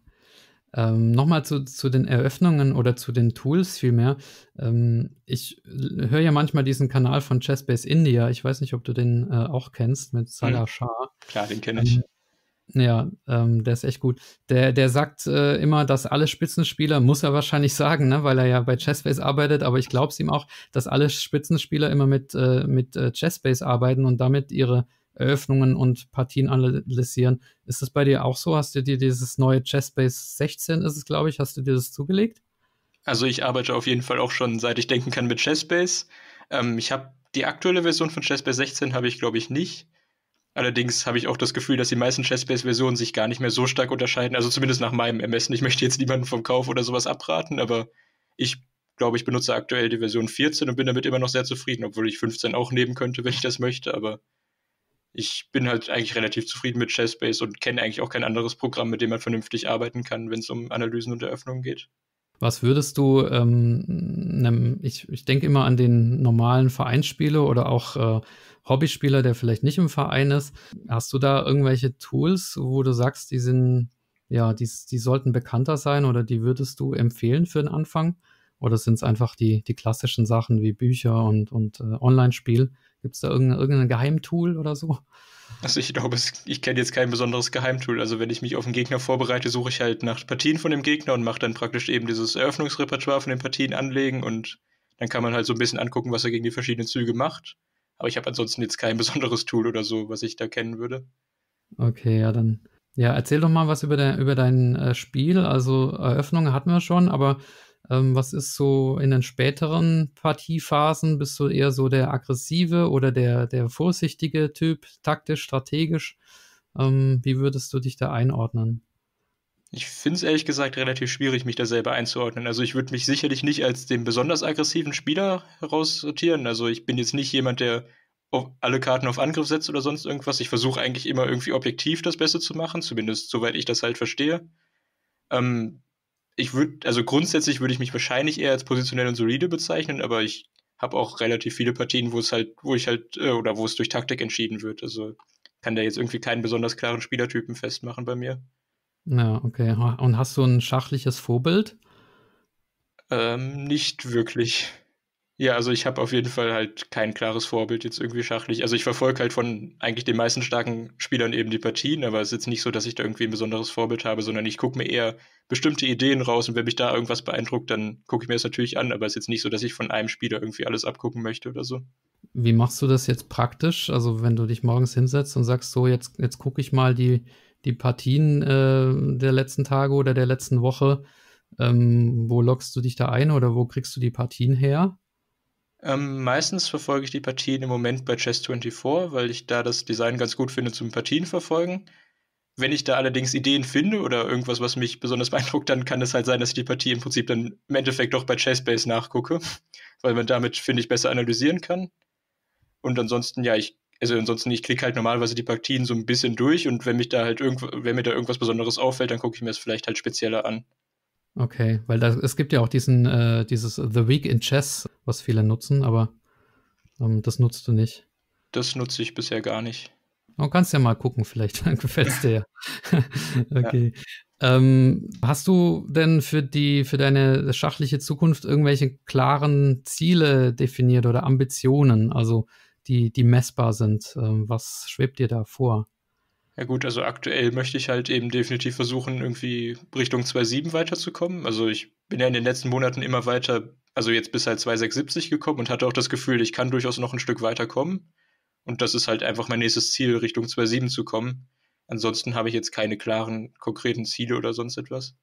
Ähm, Nochmal zu, zu den Eröffnungen oder zu den Tools vielmehr. Ähm, ich höre ja manchmal diesen Kanal von Chessbase India. Ich weiß nicht, ob du den äh, auch kennst mit Salah hm. Shah. Klar, den kenne ich. Ähm, ja, ähm, der ist echt gut. Der, der sagt äh, immer, dass alle Spitzenspieler, muss er wahrscheinlich sagen, ne, weil er ja bei Chessbase arbeitet, aber ich glaube es ihm auch, dass alle Spitzenspieler immer mit, äh, mit äh, Chessbase arbeiten und damit ihre Eröffnungen und Partien analysieren. Ist das bei dir auch so? Hast du dir dieses neue Chessbase 16 ist es, glaube ich, hast du dir das zugelegt? Also ich arbeite auf jeden Fall auch schon, seit ich denken kann, mit Chessbase. Ähm, ich habe die aktuelle Version von Chessbase 16 habe ich, glaube ich, nicht. Allerdings habe ich auch das Gefühl, dass die meisten Chessbase-Versionen sich gar nicht mehr so stark unterscheiden. Also zumindest nach meinem Ermessen. Ich möchte jetzt niemanden vom Kauf oder sowas abraten, aber ich glaube, ich benutze aktuell die Version 14 und bin damit immer noch sehr zufrieden, obwohl ich 15 auch nehmen könnte, wenn ich das möchte. Aber ich bin halt eigentlich relativ zufrieden mit Chessbase und kenne eigentlich auch kein anderes Programm, mit dem man vernünftig arbeiten kann, wenn es um Analysen und Eröffnungen geht. Was würdest du, ähm, ich, ich denke immer an den normalen Vereinsspieler oder auch äh, Hobbyspieler, der vielleicht nicht im Verein ist. Hast du da irgendwelche Tools, wo du sagst, die sind, ja, die, die sollten bekannter sein oder die würdest du empfehlen für den Anfang? Oder sind es einfach die, die klassischen Sachen wie Bücher und, und äh, Online-Spiel? Gibt es da irgendein, irgendein Geheimtool oder so? Also ich glaube, ich kenne jetzt kein besonderes Geheimtool. Also wenn ich mich auf einen Gegner vorbereite, suche ich halt nach Partien von dem Gegner und mache dann praktisch eben dieses Eröffnungsrepertoire von den Partien anlegen und dann kann man halt so ein bisschen angucken, was er gegen die verschiedenen Züge macht. Aber ich habe ansonsten jetzt kein besonderes Tool oder so, was ich da kennen würde. Okay, ja, dann. Ja, erzähl doch mal was über, de, über dein äh, Spiel. Also Eröffnung hatten wir schon, aber ähm, was ist so in den späteren Partiephasen? Bist du eher so der aggressive oder der, der vorsichtige Typ, taktisch, strategisch? Ähm, wie würdest du dich da einordnen? Ich finde es ehrlich gesagt relativ schwierig, mich da selber einzuordnen. Also ich würde mich sicherlich nicht als den besonders aggressiven Spieler heraussortieren. Also ich bin jetzt nicht jemand, der alle Karten auf Angriff setzt oder sonst irgendwas. Ich versuche eigentlich immer irgendwie objektiv das Beste zu machen, zumindest soweit ich das halt verstehe. Ähm, ich würde, also grundsätzlich würde ich mich wahrscheinlich eher als positionell und solide bezeichnen, aber ich habe auch relativ viele Partien, wo es halt, wo ich halt, äh, oder wo es durch Taktik entschieden wird. Also kann da jetzt irgendwie keinen besonders klaren Spielertypen festmachen bei mir. Ja, okay. Und hast du ein schachliches Vorbild? Ähm, nicht wirklich. Ja, also ich habe auf jeden Fall halt kein klares Vorbild jetzt irgendwie schachlich. Also ich verfolge halt von eigentlich den meisten starken Spielern eben die Partien, aber es ist jetzt nicht so, dass ich da irgendwie ein besonderes Vorbild habe, sondern ich gucke mir eher bestimmte Ideen raus und wenn mich da irgendwas beeindruckt, dann gucke ich mir das natürlich an, aber es ist jetzt nicht so, dass ich von einem Spieler irgendwie alles abgucken möchte oder so. Wie machst du das jetzt praktisch? Also wenn du dich morgens hinsetzt und sagst, so jetzt, jetzt gucke ich mal die, die Partien äh, der letzten Tage oder der letzten Woche, ähm, wo loggst du dich da ein oder wo kriegst du die Partien her? Ähm, meistens verfolge ich die Partien im Moment bei Chess24, weil ich da das Design ganz gut finde zum Partien verfolgen. Wenn ich da allerdings Ideen finde oder irgendwas, was mich besonders beeindruckt, dann kann es halt sein, dass ich die Partie im Prinzip dann im Endeffekt doch bei Chessbase nachgucke, weil man damit, finde ich, besser analysieren kann. Und ansonsten, ja, ich, also ansonsten, ich klicke halt normalerweise die Partien so ein bisschen durch und wenn mich da halt irgendwo, wenn mir da irgendwas Besonderes auffällt, dann gucke ich mir es vielleicht halt spezieller an. Okay, weil da, es gibt ja auch diesen, äh, dieses The Week in Chess, was viele nutzen, aber ähm, das nutzt du nicht. Das nutze ich bisher gar nicht. Du kannst ja mal gucken, vielleicht gefällt es dir ja. okay. Ja. Ähm, hast du denn für die, für deine schachliche Zukunft irgendwelche klaren Ziele definiert oder Ambitionen, also die, die messbar sind? Ähm, was schwebt dir da vor? Ja gut, also aktuell möchte ich halt eben definitiv versuchen, irgendwie Richtung 2.7 weiterzukommen. Also ich bin ja in den letzten Monaten immer weiter, also jetzt bis halt 2.670 gekommen und hatte auch das Gefühl, ich kann durchaus noch ein Stück weiterkommen. Und das ist halt einfach mein nächstes Ziel, Richtung 2.7 zu kommen. Ansonsten habe ich jetzt keine klaren, konkreten Ziele oder sonst etwas.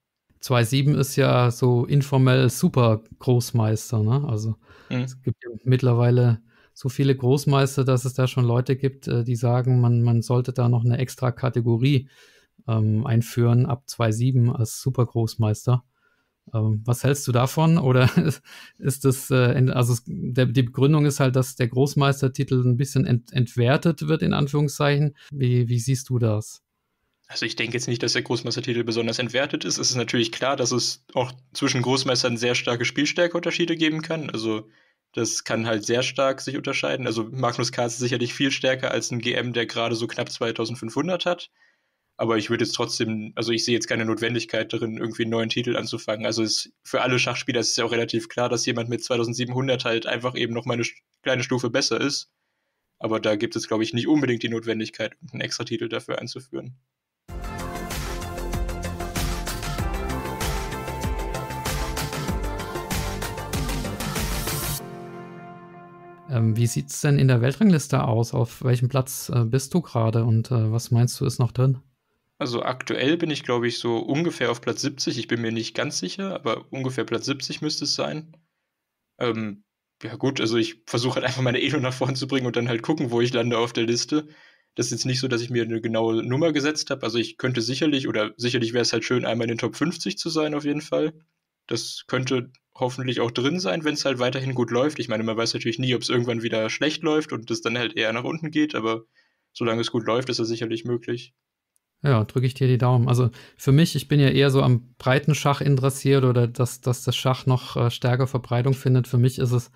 2.7 ist ja so informell super Großmeister, ne? Also mhm. es gibt ja mittlerweile so viele Großmeister, dass es da schon Leute gibt, äh, die sagen, man, man sollte da noch eine extra Kategorie ähm, einführen ab 2.7 als Supergroßmeister. Ähm, was hältst du davon? Oder ist das, äh, also der, die Begründung ist halt, dass der Großmeistertitel ein bisschen ent, entwertet wird, in Anführungszeichen. Wie, wie siehst du das? Also ich denke jetzt nicht, dass der Großmeistertitel besonders entwertet ist. Es ist natürlich klar, dass es auch zwischen Großmeistern sehr starke Spielstärkeunterschiede geben kann. Also das kann halt sehr stark sich unterscheiden. Also Magnus Carlsen ist sicherlich viel stärker als ein GM, der gerade so knapp 2500 hat. Aber ich würde jetzt trotzdem, also ich sehe jetzt keine Notwendigkeit darin, irgendwie einen neuen Titel anzufangen. Also es, für alle Schachspieler ist es ja auch relativ klar, dass jemand mit 2700 halt einfach eben noch mal eine kleine Stufe besser ist. Aber da gibt es, glaube ich, nicht unbedingt die Notwendigkeit, einen extra Titel dafür einzuführen. Ähm, wie sieht es denn in der Weltrangliste aus? Auf welchem Platz äh, bist du gerade und äh, was meinst du ist noch drin? Also aktuell bin ich, glaube ich, so ungefähr auf Platz 70. Ich bin mir nicht ganz sicher, aber ungefähr Platz 70 müsste es sein. Ähm, ja gut, also ich versuche halt einfach meine Elo nach vorne zu bringen und dann halt gucken, wo ich lande auf der Liste. Das ist jetzt nicht so, dass ich mir eine genaue Nummer gesetzt habe. Also ich könnte sicherlich, oder sicherlich wäre es halt schön, einmal in den Top 50 zu sein auf jeden Fall. Das könnte hoffentlich auch drin sein, wenn es halt weiterhin gut läuft. Ich meine, man weiß natürlich nie, ob es irgendwann wieder schlecht läuft und es dann halt eher nach unten geht, aber solange es gut läuft, ist das sicherlich möglich. Ja, drücke ich dir die Daumen. Also für mich, ich bin ja eher so am breiten Schach interessiert oder dass, dass das Schach noch äh, stärker Verbreitung findet. Für mich ist es,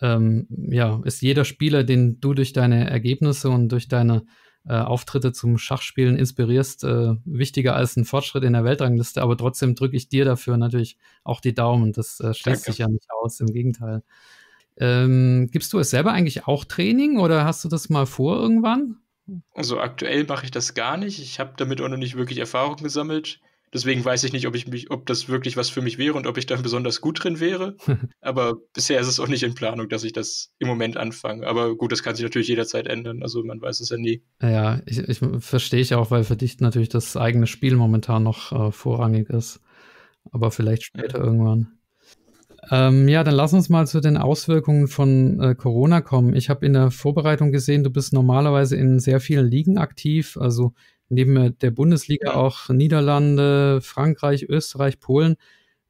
ähm, ja, ist jeder Spieler, den du durch deine Ergebnisse und durch deine äh, Auftritte zum Schachspielen inspirierst, äh, wichtiger als ein Fortschritt in der Weltrangliste. Aber trotzdem drücke ich dir dafür natürlich auch die Daumen. Das äh, schließt sich ja nicht aus, im Gegenteil. Ähm, gibst du es selber eigentlich auch Training oder hast du das mal vor irgendwann? Also aktuell mache ich das gar nicht. Ich habe damit auch noch nicht wirklich Erfahrung gesammelt. Deswegen weiß ich nicht, ob ich mich, ob das wirklich was für mich wäre und ob ich da besonders gut drin wäre. Aber bisher ist es auch nicht in Planung, dass ich das im Moment anfange. Aber gut, das kann sich natürlich jederzeit ändern. Also man weiß es ja nie. Ja, ich, ich verstehe ich auch, weil für dich natürlich das eigene Spiel momentan noch äh, vorrangig ist. Aber vielleicht später ja. irgendwann. Ähm, ja, dann lass uns mal zu den Auswirkungen von äh, Corona kommen. Ich habe in der Vorbereitung gesehen, du bist normalerweise in sehr vielen Ligen aktiv, also neben der Bundesliga auch Niederlande, Frankreich, Österreich, Polen.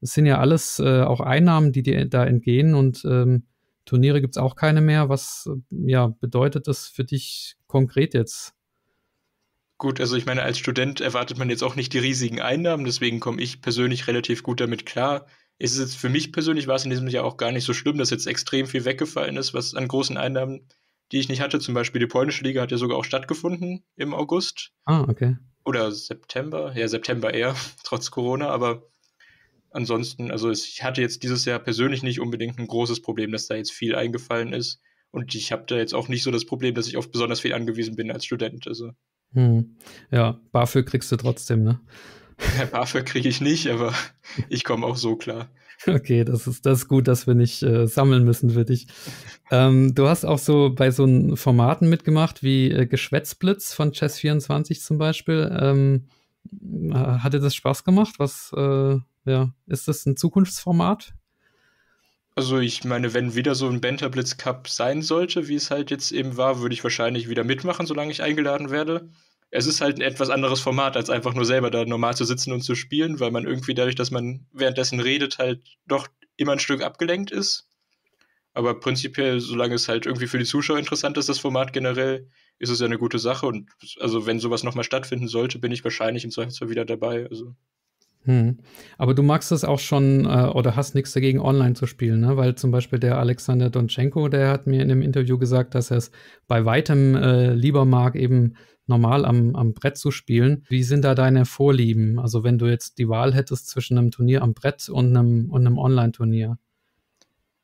Das sind ja alles äh, auch Einnahmen, die dir da entgehen und ähm, Turniere gibt es auch keine mehr. Was ja, bedeutet das für dich konkret jetzt? Gut, also ich meine, als Student erwartet man jetzt auch nicht die riesigen Einnahmen, deswegen komme ich persönlich relativ gut damit klar ist es jetzt für mich persönlich war es in diesem Jahr auch gar nicht so schlimm, dass jetzt extrem viel weggefallen ist, was an großen Einnahmen, die ich nicht hatte. Zum Beispiel die polnische Liga hat ja sogar auch stattgefunden im August. Ah, okay. Oder September, ja, September eher, trotz Corona, aber ansonsten, also ich hatte jetzt dieses Jahr persönlich nicht unbedingt ein großes Problem, dass da jetzt viel eingefallen ist. Und ich habe da jetzt auch nicht so das Problem, dass ich auf besonders viel angewiesen bin als Student. Also. Hm. Ja, BAföG kriegst du trotzdem, ne? Ja, BAföG kriege ich nicht, aber ich komme auch so klar. Okay, das ist, das ist gut, dass wir nicht äh, sammeln müssen für dich. Ähm, du hast auch so bei so Formaten mitgemacht wie äh, Geschwätzblitz von Chess24 zum Beispiel. Ähm, hat dir das Spaß gemacht? Was, äh, ja, ist das ein Zukunftsformat? Also ich meine, wenn wieder so ein Benterblitz Cup sein sollte, wie es halt jetzt eben war, würde ich wahrscheinlich wieder mitmachen, solange ich eingeladen werde es ist halt ein etwas anderes Format, als einfach nur selber da normal zu sitzen und zu spielen, weil man irgendwie dadurch, dass man währenddessen redet, halt doch immer ein Stück abgelenkt ist. Aber prinzipiell, solange es halt irgendwie für die Zuschauer interessant ist, das Format generell, ist es ja eine gute Sache. Und also wenn sowas nochmal stattfinden sollte, bin ich wahrscheinlich im Zweifelsfall wieder dabei. Also. Hm. Aber du magst es auch schon äh, oder hast nichts dagegen, online zu spielen, ne? Weil zum Beispiel der Alexander Donchenko, der hat mir in einem Interview gesagt, dass er es bei weitem äh, lieber mag, eben normal am, am Brett zu spielen. Wie sind da deine Vorlieben? Also wenn du jetzt die Wahl hättest zwischen einem Turnier am Brett und einem, und einem Online-Turnier.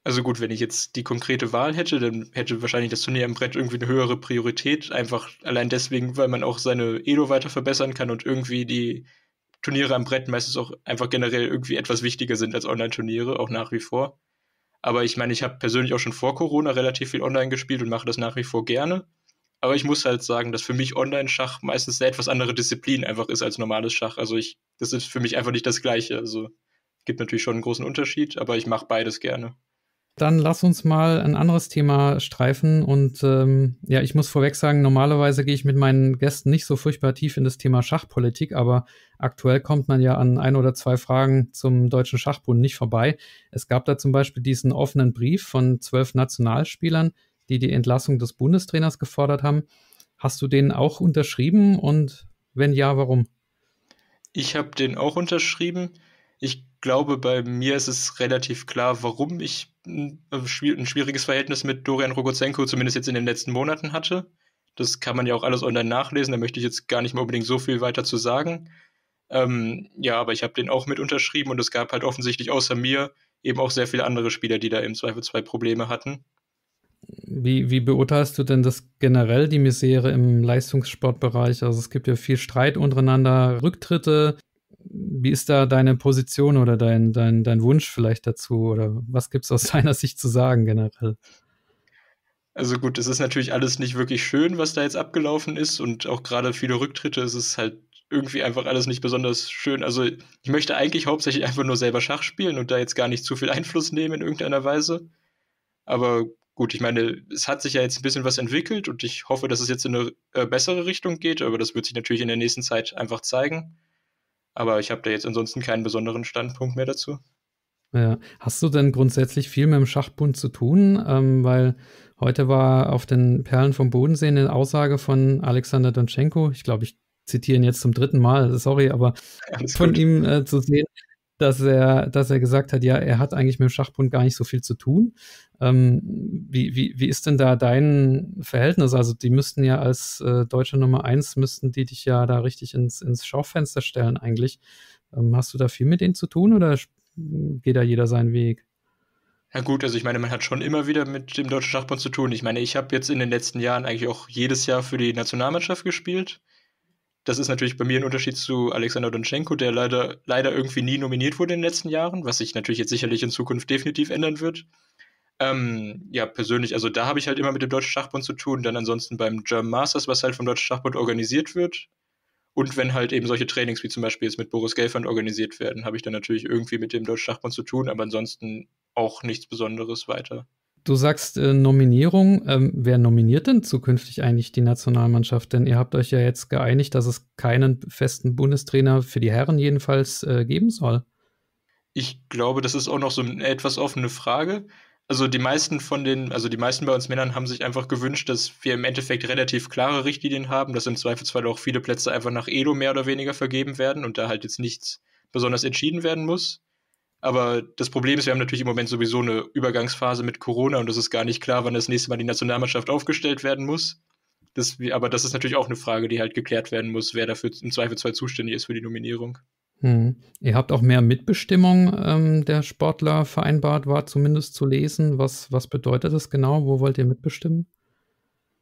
Also gut, wenn ich jetzt die konkrete Wahl hätte, dann hätte wahrscheinlich das Turnier am Brett irgendwie eine höhere Priorität. Einfach allein deswegen, weil man auch seine Elo weiter verbessern kann und irgendwie die Turniere am Brett meistens auch einfach generell irgendwie etwas wichtiger sind als Online-Turniere, auch nach wie vor. Aber ich meine, ich habe persönlich auch schon vor Corona relativ viel online gespielt und mache das nach wie vor gerne. Aber ich muss halt sagen, dass für mich Online-Schach meistens eine etwas andere Disziplin einfach ist als normales Schach. Also ich, das ist für mich einfach nicht das Gleiche. Also gibt natürlich schon einen großen Unterschied, aber ich mache beides gerne. Dann lass uns mal ein anderes Thema streifen. Und ähm, ja, ich muss vorweg sagen, normalerweise gehe ich mit meinen Gästen nicht so furchtbar tief in das Thema Schachpolitik, aber aktuell kommt man ja an ein oder zwei Fragen zum Deutschen Schachbund nicht vorbei. Es gab da zum Beispiel diesen offenen Brief von zwölf Nationalspielern, die die Entlassung des Bundestrainers gefordert haben. Hast du den auch unterschrieben und wenn ja, warum? Ich habe den auch unterschrieben. Ich glaube, bei mir ist es relativ klar, warum ich ein, schwieriges Verhältnis mit Dorian Rogozenko zumindest jetzt in den letzten Monaten hatte. Das kann man ja auch alles online nachlesen, da möchte ich jetzt gar nicht mehr unbedingt so viel weiter zu sagen. Ähm, ja, aber ich habe den auch mit unterschrieben und es gab halt offensichtlich außer mir eben auch sehr viele andere Spieler, die da im Zweifel zwei Probleme hatten. Wie, wie beurteilst du denn das generell, die Misere im Leistungssportbereich? Also es gibt ja viel Streit untereinander, Rücktritte. Wie ist da deine Position oder dein, dein, dein Wunsch vielleicht dazu? Oder was gibt es aus deiner Sicht zu sagen generell? Also gut, es ist natürlich alles nicht wirklich schön, was da jetzt abgelaufen ist und auch gerade viele Rücktritte ist es halt irgendwie einfach alles nicht besonders schön. Also ich möchte eigentlich hauptsächlich einfach nur selber Schach spielen und da jetzt gar nicht zu viel Einfluss nehmen in irgendeiner Weise. Aber gut, ich meine, es hat sich ja jetzt ein bisschen was entwickelt und ich hoffe, dass es jetzt in eine äh, bessere Richtung geht, aber das wird sich natürlich in der nächsten Zeit einfach zeigen. Aber ich habe da jetzt ansonsten keinen besonderen Standpunkt mehr dazu. Ja. Hast du denn grundsätzlich viel mit dem Schachbund zu tun? Ähm, weil heute war auf den Perlen vom Bodensee eine Aussage von Alexander Donschenko, ich glaube, ich zitiere ihn jetzt zum dritten Mal, sorry, aber Alles von gut. ihm äh, zu sehen, dass er, dass er gesagt hat, ja, er hat eigentlich mit dem Schachbund gar nicht so viel zu tun. Ähm, wie, wie, wie ist denn da dein Verhältnis? Also die müssten ja als äh, deutsche Nummer eins, müssten die dich ja da richtig ins, ins Schaufenster stellen eigentlich. Ähm, hast du da viel mit denen zu tun oder geht da jeder seinen Weg? Ja gut, also ich meine, man hat schon immer wieder mit dem Deutschen Schachbund zu tun. Ich meine, ich habe jetzt in den letzten Jahren eigentlich auch jedes Jahr für die Nationalmannschaft gespielt. Das ist natürlich bei mir ein Unterschied zu Alexander Donschenko, der leider, leider irgendwie nie nominiert wurde in den letzten Jahren, was sich natürlich jetzt sicherlich in Zukunft definitiv ändern wird. Ähm, ja, persönlich, also da habe ich halt immer mit dem Deutschen Schachbund zu tun, dann ansonsten beim German Masters, was halt vom Deutschen Schachbund organisiert wird. Und wenn halt eben solche Trainings wie zum Beispiel jetzt mit Boris Gelfand organisiert werden, habe ich dann natürlich irgendwie mit dem Deutschen Schachbund zu tun, aber ansonsten auch nichts Besonderes weiter. Du sagst äh, Nominierung. Ähm, wer nominiert denn zukünftig eigentlich die Nationalmannschaft? Denn ihr habt euch ja jetzt geeinigt, dass es keinen festen Bundestrainer für die Herren jedenfalls äh, geben soll. Ich glaube, das ist auch noch so eine etwas offene Frage. Also die meisten von den, also die meisten bei uns Männern haben sich einfach gewünscht, dass wir im Endeffekt relativ klare Richtlinien haben, dass im Zweifelsfall auch viele Plätze einfach nach Elo mehr oder weniger vergeben werden und da halt jetzt nichts besonders entschieden werden muss. Aber das Problem ist, wir haben natürlich im Moment sowieso eine Übergangsphase mit Corona und es ist gar nicht klar, wann das nächste Mal die Nationalmannschaft aufgestellt werden muss. Das, aber das ist natürlich auch eine Frage, die halt geklärt werden muss, wer dafür im Zweifelsfall zuständig ist für die Nominierung. Hm. Ihr habt auch mehr Mitbestimmung ähm, der Sportler vereinbart, war zumindest zu lesen. Was, was bedeutet das genau? Wo wollt ihr mitbestimmen?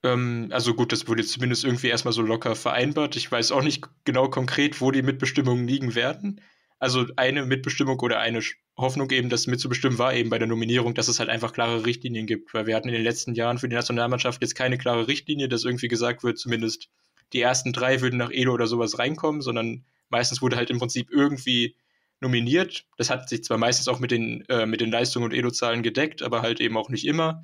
Ähm, also gut, das wurde zumindest irgendwie erstmal so locker vereinbart. Ich weiß auch nicht genau konkret, wo die Mitbestimmungen liegen werden also eine Mitbestimmung oder eine Hoffnung eben, das mitzubestimmen, war eben bei der Nominierung, dass es halt einfach klare Richtlinien gibt. Weil wir hatten in den letzten Jahren für die Nationalmannschaft jetzt keine klare Richtlinie, dass irgendwie gesagt wird, zumindest die ersten drei würden nach Elo oder sowas reinkommen, sondern meistens wurde halt im Prinzip irgendwie nominiert. Das hat sich zwar meistens auch mit den, äh, mit den Leistungen und Elo-Zahlen gedeckt, aber halt eben auch nicht immer.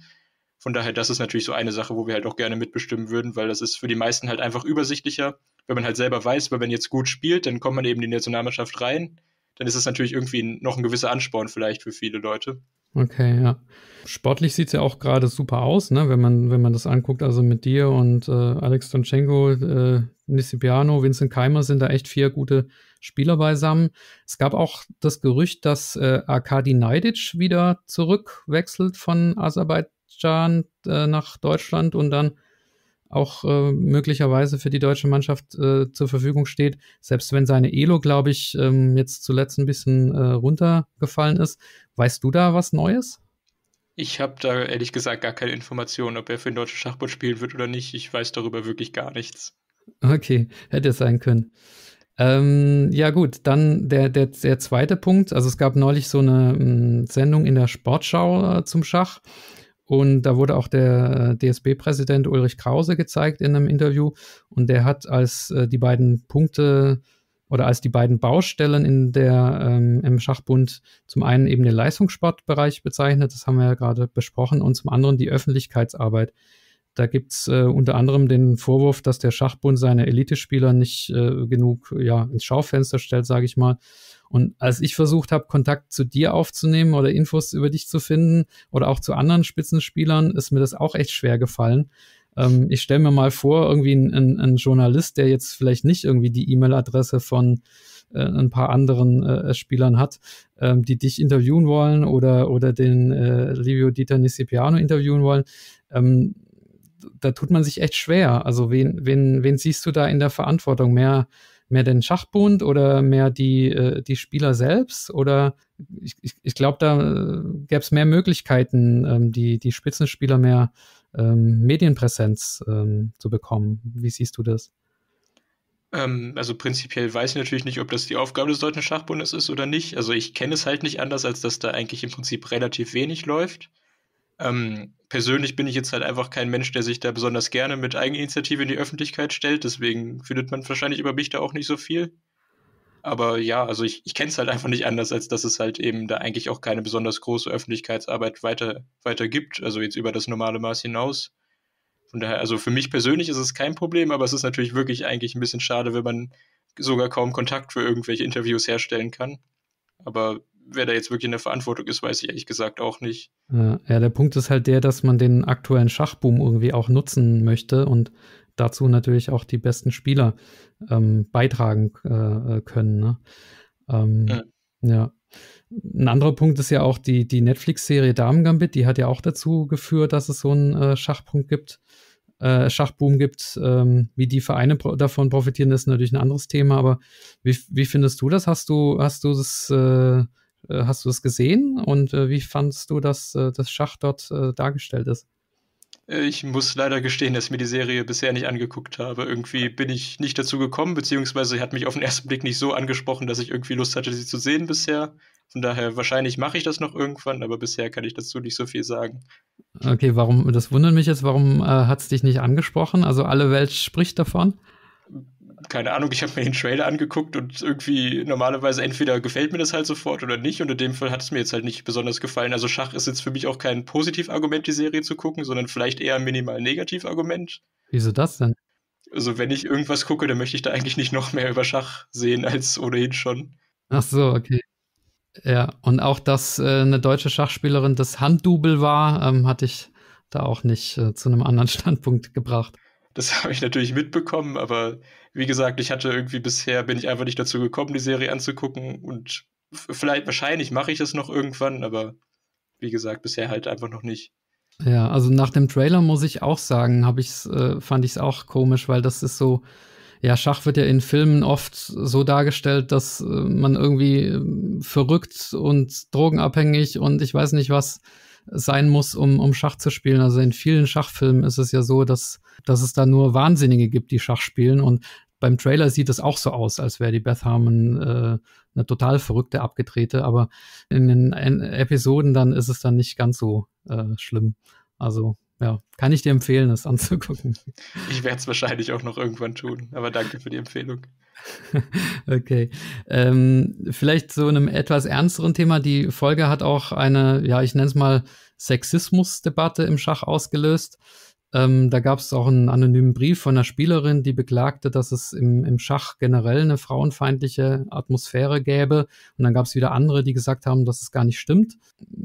Von daher, das ist natürlich so eine Sache, wo wir halt auch gerne mitbestimmen würden, weil das ist für die meisten halt einfach übersichtlicher wenn man halt selber weiß, wenn man jetzt gut spielt, dann kommt man eben in die Nationalmannschaft rein. Dann ist es natürlich irgendwie noch ein gewisser Ansporn vielleicht für viele Leute. Okay, ja. Sportlich sieht es ja auch gerade super aus, ne? wenn, man, wenn man das anguckt. Also mit dir und äh, Alex Donchenko, äh, Nisipiano, Vincent Keimer sind da echt vier gute Spieler beisammen. Es gab auch das Gerücht, dass äh, Arkadi Neidic wieder zurückwechselt von Aserbaidschan äh, nach Deutschland und dann auch äh, möglicherweise für die deutsche Mannschaft äh, zur Verfügung steht. Selbst wenn seine Elo, glaube ich, ähm, jetzt zuletzt ein bisschen äh, runtergefallen ist. Weißt du da was Neues? Ich habe da ehrlich gesagt gar keine Informationen, ob er für den deutschen Schachbund spielen wird oder nicht. Ich weiß darüber wirklich gar nichts. Okay, hätte es sein können. Ähm, ja, gut, dann der, der, der zweite Punkt. Also es gab neulich so eine m, hm, Sendung in der Sportschau äh, zum Schach. Und da wurde auch der äh, DSB-Präsident Ulrich Krause gezeigt in einem Interview. Und der hat als äh, die beiden Punkte oder als die beiden Baustellen in der, ähm, im Schachbund zum einen eben den Leistungssportbereich bezeichnet, das haben wir ja gerade besprochen, und zum anderen die Öffentlichkeitsarbeit. Da gibt es äh, unter anderem den Vorwurf, dass der Schachbund seine Elitespieler nicht äh, genug ja, ins Schaufenster stellt, sage ich mal. Und als ich versucht habe, Kontakt zu dir aufzunehmen oder Infos über dich zu finden oder auch zu anderen Spitzenspielern, ist mir das auch echt schwer gefallen. Ähm, ich stelle mir mal vor, irgendwie ein, ein, ein, Journalist, der jetzt vielleicht nicht irgendwie die E-Mail-Adresse von äh, ein paar anderen äh, Spielern hat, ähm, die dich interviewen wollen oder, oder den äh, Livio Dieter Nisipiano interviewen wollen. Ähm, da tut man sich echt schwer. Also wen, wen, wen siehst du da in der Verantwortung? Mehr mehr den Schachbund oder mehr die, äh, die Spieler selbst? Oder ich, ich, ich glaube, da äh, gäbe es mehr Möglichkeiten, ähm, die, die Spitzenspieler mehr ähm, Medienpräsenz ähm, zu bekommen. Wie siehst du das? Also prinzipiell weiß ich natürlich nicht, ob das die Aufgabe des Deutschen Schachbundes ist oder nicht. Also ich kenne es halt nicht anders, als dass da eigentlich im Prinzip relativ wenig läuft. Ähm, persönlich bin ich jetzt halt einfach kein Mensch, der sich da besonders gerne mit Eigeninitiative in die Öffentlichkeit stellt. Deswegen findet man wahrscheinlich über mich da auch nicht so viel. Aber ja, also ich, ich kenne es halt einfach nicht anders, als dass es halt eben da eigentlich auch keine besonders große Öffentlichkeitsarbeit weiter, weiter gibt. Also jetzt über das normale Maß hinaus. Von daher, also für mich persönlich ist es kein Problem, aber es ist natürlich wirklich eigentlich ein bisschen schade, wenn man sogar kaum Kontakt für irgendwelche Interviews herstellen kann. Aber wer da jetzt wirklich in der Verantwortung ist, weiß ich ehrlich gesagt auch nicht. Ja, der Punkt ist halt der, dass man den aktuellen Schachboom irgendwie auch nutzen möchte und dazu natürlich auch die besten Spieler ähm, beitragen äh, können. Ne? Ähm, ja. ja. Ein anderer Punkt ist ja auch die, die Netflix-Serie Damen Gambit, die hat ja auch dazu geführt, dass es so einen äh, Schachpunkt gibt, äh, Schachboom gibt. Ähm, wie die Vereine pro davon profitieren, ist natürlich ein anderes Thema, aber wie, wie findest du das? Hast du, hast du das, äh, äh hast du das gesehen und äh, wie fandest du, dass äh, das Schach dort dargestellt ist? Ich muss leider gestehen, dass ich mir die Serie bisher nicht angeguckt habe. Irgendwie bin ich nicht dazu gekommen, beziehungsweise hat mich auf den ersten Blick nicht so angesprochen, dass ich irgendwie Lust hatte, sie zu sehen bisher. Von daher, wahrscheinlich mache ich das noch irgendwann, aber bisher kann ich dazu nicht so viel sagen. Okay, warum, das wundert mich jetzt, warum äh, hat es dich nicht angesprochen? Also alle Welt spricht davon? Keine Ahnung, ich habe mir den Trailer angeguckt und irgendwie normalerweise entweder gefällt mir das halt sofort oder nicht und in dem Fall hat es mir jetzt halt nicht besonders gefallen. Also Schach ist jetzt für mich auch kein Positivargument, die Serie zu gucken, sondern vielleicht eher ein minimal Negativargument. Wieso das denn? Also wenn ich irgendwas gucke, dann möchte ich da eigentlich nicht noch mehr über Schach sehen als ohnehin schon. Ach so, okay. Ja, und auch, dass äh, eine deutsche Schachspielerin das Handdouble war, ähm, hatte ich da auch nicht äh, zu einem anderen Standpunkt gebracht. Das habe ich natürlich mitbekommen, aber wie gesagt, ich hatte irgendwie bisher, bin ich einfach nicht dazu gekommen, die Serie anzugucken und vielleicht, wahrscheinlich mache ich das noch irgendwann, aber wie gesagt, bisher halt einfach noch nicht. Ja, also nach dem Trailer muss ich auch sagen, habe ich's, äh, fand ich es auch komisch, weil das ist so, ja, Schach wird ja in Filmen oft so dargestellt, dass äh, man irgendwie äh, verrückt und drogenabhängig und ich weiß nicht was sein muss, um, um Schach zu spielen. Also in vielen Schachfilmen ist es ja so, dass, dass es da nur Wahnsinnige gibt, die Schach spielen. Und beim Trailer sieht es auch so aus, als wäre die Beth Harmon äh, eine total verrückte, abgedrehte. Aber in den Episoden dann ist es dann nicht ganz so äh, schlimm. Also ja, kann ich dir empfehlen, es anzugucken. Ich werde es wahrscheinlich auch noch irgendwann tun, aber danke für die Empfehlung. okay. Ähm, vielleicht so einem etwas ernsteren Thema. Die Folge hat auch eine, ja, ich nenne es mal Sexismusdebatte im Schach ausgelöst. Ähm, da gab es auch einen anonymen Brief von einer Spielerin, die beklagte, dass es im, im Schach generell eine frauenfeindliche Atmosphäre gäbe. Und dann gab es wieder andere, die gesagt haben, dass es gar nicht stimmt.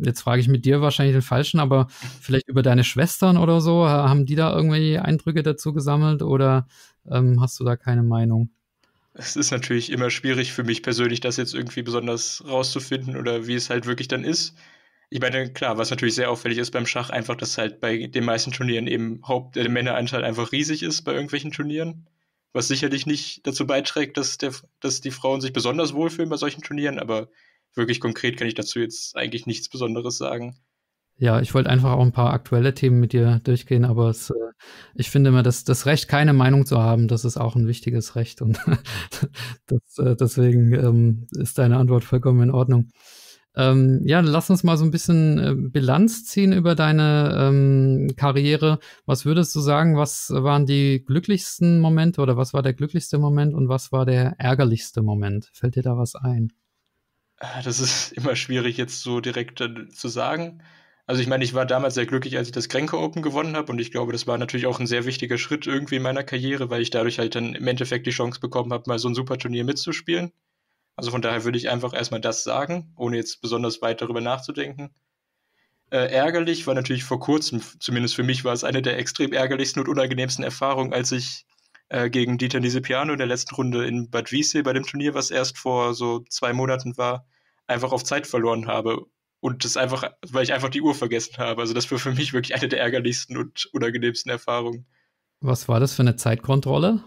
Jetzt frage ich mit dir wahrscheinlich den Falschen, aber vielleicht über deine Schwestern oder so, haben die da irgendwelche Eindrücke dazu gesammelt oder ähm, hast du da keine Meinung? Es ist natürlich immer schwierig für mich persönlich, das jetzt irgendwie besonders rauszufinden oder wie es halt wirklich dann ist ich meine, klar, was natürlich sehr auffällig ist beim Schach, einfach, dass halt bei den meisten Turnieren eben Haupt der Männeranteil einfach riesig ist bei irgendwelchen Turnieren. Was sicherlich nicht dazu beiträgt, dass, der, dass die Frauen sich besonders wohlfühlen bei solchen Turnieren, aber wirklich konkret kann ich dazu jetzt eigentlich nichts Besonderes sagen. Ja, ich wollte einfach auch ein paar aktuelle Themen mit dir durchgehen, aber es, äh, ich finde immer, dass das Recht, keine Meinung zu haben, das ist auch ein wichtiges Recht und das, äh, deswegen ähm, ist deine Antwort vollkommen in Ordnung. Ähm, ja, lass uns mal so ein bisschen äh, Bilanz ziehen über deine ähm, Karriere. Was würdest du sagen, was waren die glücklichsten Momente oder was war der glücklichste Moment und was war der ärgerlichste Moment? Fällt dir da was ein? Das ist immer schwierig jetzt so direkt zu sagen. Also ich meine, ich war damals sehr glücklich, als ich das Kränke Open gewonnen habe und ich glaube, das war natürlich auch ein sehr wichtiger Schritt irgendwie in meiner Karriere, weil ich dadurch halt dann im Endeffekt die Chance bekommen habe, mal so ein super Turnier mitzuspielen. Also von daher würde ich einfach erstmal das sagen, ohne jetzt besonders weit darüber nachzudenken. Äh, ärgerlich war natürlich vor kurzem, zumindest für mich war es eine der extrem ärgerlichsten und unangenehmsten Erfahrungen, als ich äh, gegen Dieter Nisipiano in der letzten Runde in Bad Wiessee bei dem Turnier, was erst vor so zwei Monaten war, einfach auf Zeit verloren habe. Und das einfach, weil ich einfach die Uhr vergessen habe. Also das war für mich wirklich eine der ärgerlichsten und unangenehmsten Erfahrungen. Was war das für eine Zeitkontrolle?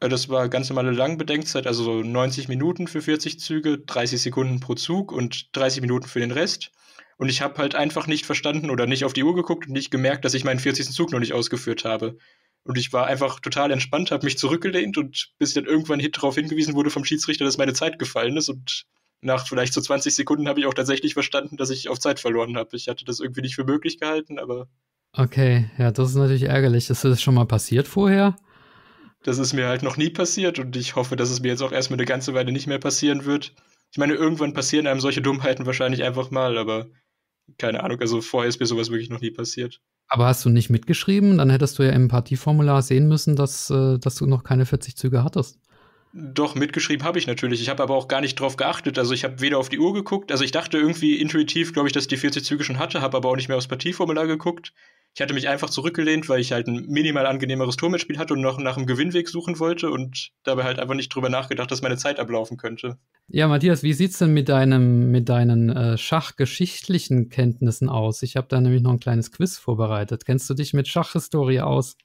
Äh, das war ganz normale Langbedenkzeit, also so 90 Minuten für 40 Züge, 30 Sekunden pro Zug und 30 Minuten für den Rest. Und ich habe halt einfach nicht verstanden oder nicht auf die Uhr geguckt und nicht gemerkt, dass ich meinen 40. Zug noch nicht ausgeführt habe. Und ich war einfach total entspannt, habe mich zurückgelehnt und bis dann irgendwann darauf hingewiesen wurde vom Schiedsrichter, dass meine Zeit gefallen ist. Und nach vielleicht so 20 Sekunden habe ich auch tatsächlich verstanden, dass ich auf Zeit verloren habe. Ich hatte das irgendwie nicht für möglich gehalten, aber. Okay, ja, das ist natürlich ärgerlich. Ist das schon mal passiert vorher? Das ist mir halt noch nie passiert und ich hoffe, dass es mir jetzt auch erstmal eine ganze Weile nicht mehr passieren wird. Ich meine, irgendwann passieren einem solche Dummheiten wahrscheinlich einfach mal, aber keine Ahnung, also vorher ist mir sowas wirklich noch nie passiert. Aber hast du nicht mitgeschrieben? Dann hättest du ja im Partieformular sehen müssen, dass, äh, dass du noch keine 40 Züge hattest. Doch, mitgeschrieben habe ich natürlich. Ich habe aber auch gar nicht drauf geachtet. Also ich habe weder auf die Uhr geguckt, also ich dachte irgendwie intuitiv, glaube ich, dass ich die 40 Züge schon hatte, habe aber auch nicht mehr aufs Partieformular geguckt. Ich hatte mich einfach zurückgelehnt, weil ich halt ein minimal angenehmeres Turmspiel hatte und noch nach einem Gewinnweg suchen wollte und dabei halt einfach nicht drüber nachgedacht, dass meine Zeit ablaufen könnte. Ja, Matthias, wie sieht's denn mit deinem, mit deinen äh, schachgeschichtlichen Kenntnissen aus? Ich habe da nämlich noch ein kleines Quiz vorbereitet. Kennst du dich mit Schachhistorie aus?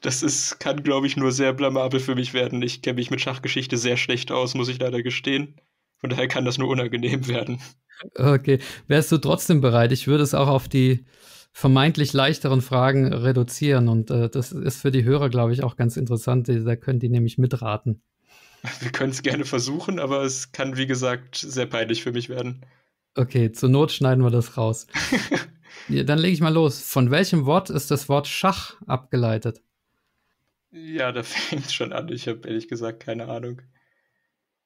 Das ist, kann, glaube ich, nur sehr blamabel für mich werden. Ich kenne mich mit Schachgeschichte sehr schlecht aus, muss ich leider gestehen. Von daher kann das nur unangenehm werden. Okay. Wärst du trotzdem bereit? Ich würde es auch auf die vermeintlich leichteren Fragen reduzieren. Und äh, das ist für die Hörer, glaube ich, auch ganz interessant. Da können die nämlich mitraten. Wir können es gerne versuchen, aber es kann, wie gesagt, sehr peinlich für mich werden. Okay, zur Not schneiden wir das raus. ja, dann lege ich mal los. Von welchem Wort ist das Wort Schach abgeleitet? Ja, da fängt es schon an. Ich habe ehrlich gesagt keine Ahnung.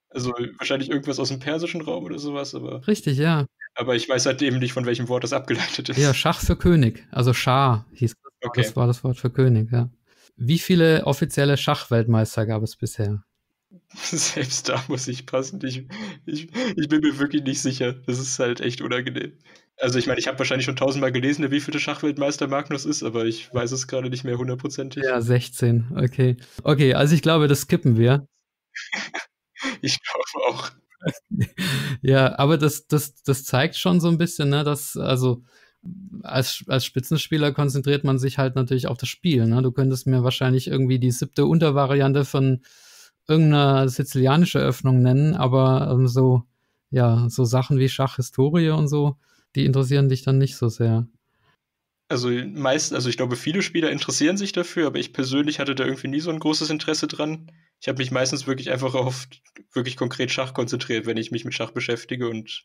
Also wahrscheinlich irgendwas aus dem persischen Raum oder sowas, aber. Richtig, ja. Aber ich weiß halt eben nicht, von welchem Wort das abgeleitet ist. Ja, Schach für König. Also Schah hieß das. Okay. Das war das Wort für König, ja. Wie viele offizielle Schachweltmeister gab es bisher? Selbst da muss ich passen. Ich, ich, ich bin mir wirklich nicht sicher. Das ist halt echt unangenehm. Also ich meine, ich habe wahrscheinlich schon tausendmal gelesen, wie viele Schachweltmeister Magnus ist, aber ich weiß es gerade nicht mehr hundertprozentig. Ja, 16, okay. Okay, also ich glaube, das skippen wir. Ich glaube auch. ja, aber das, das, das zeigt schon so ein bisschen, ne, dass, also als, als Spitzenspieler konzentriert man sich halt natürlich auf das Spiel. Ne? Du könntest mir wahrscheinlich irgendwie die siebte Untervariante von irgendeiner sizilianischen Öffnung nennen, aber ähm, so, ja, so Sachen wie Schachhistorie und so, die interessieren dich dann nicht so sehr. Also meist, also ich glaube, viele Spieler interessieren sich dafür, aber ich persönlich hatte da irgendwie nie so ein großes Interesse dran ich habe mich meistens wirklich einfach auf wirklich konkret Schach konzentriert, wenn ich mich mit Schach beschäftige und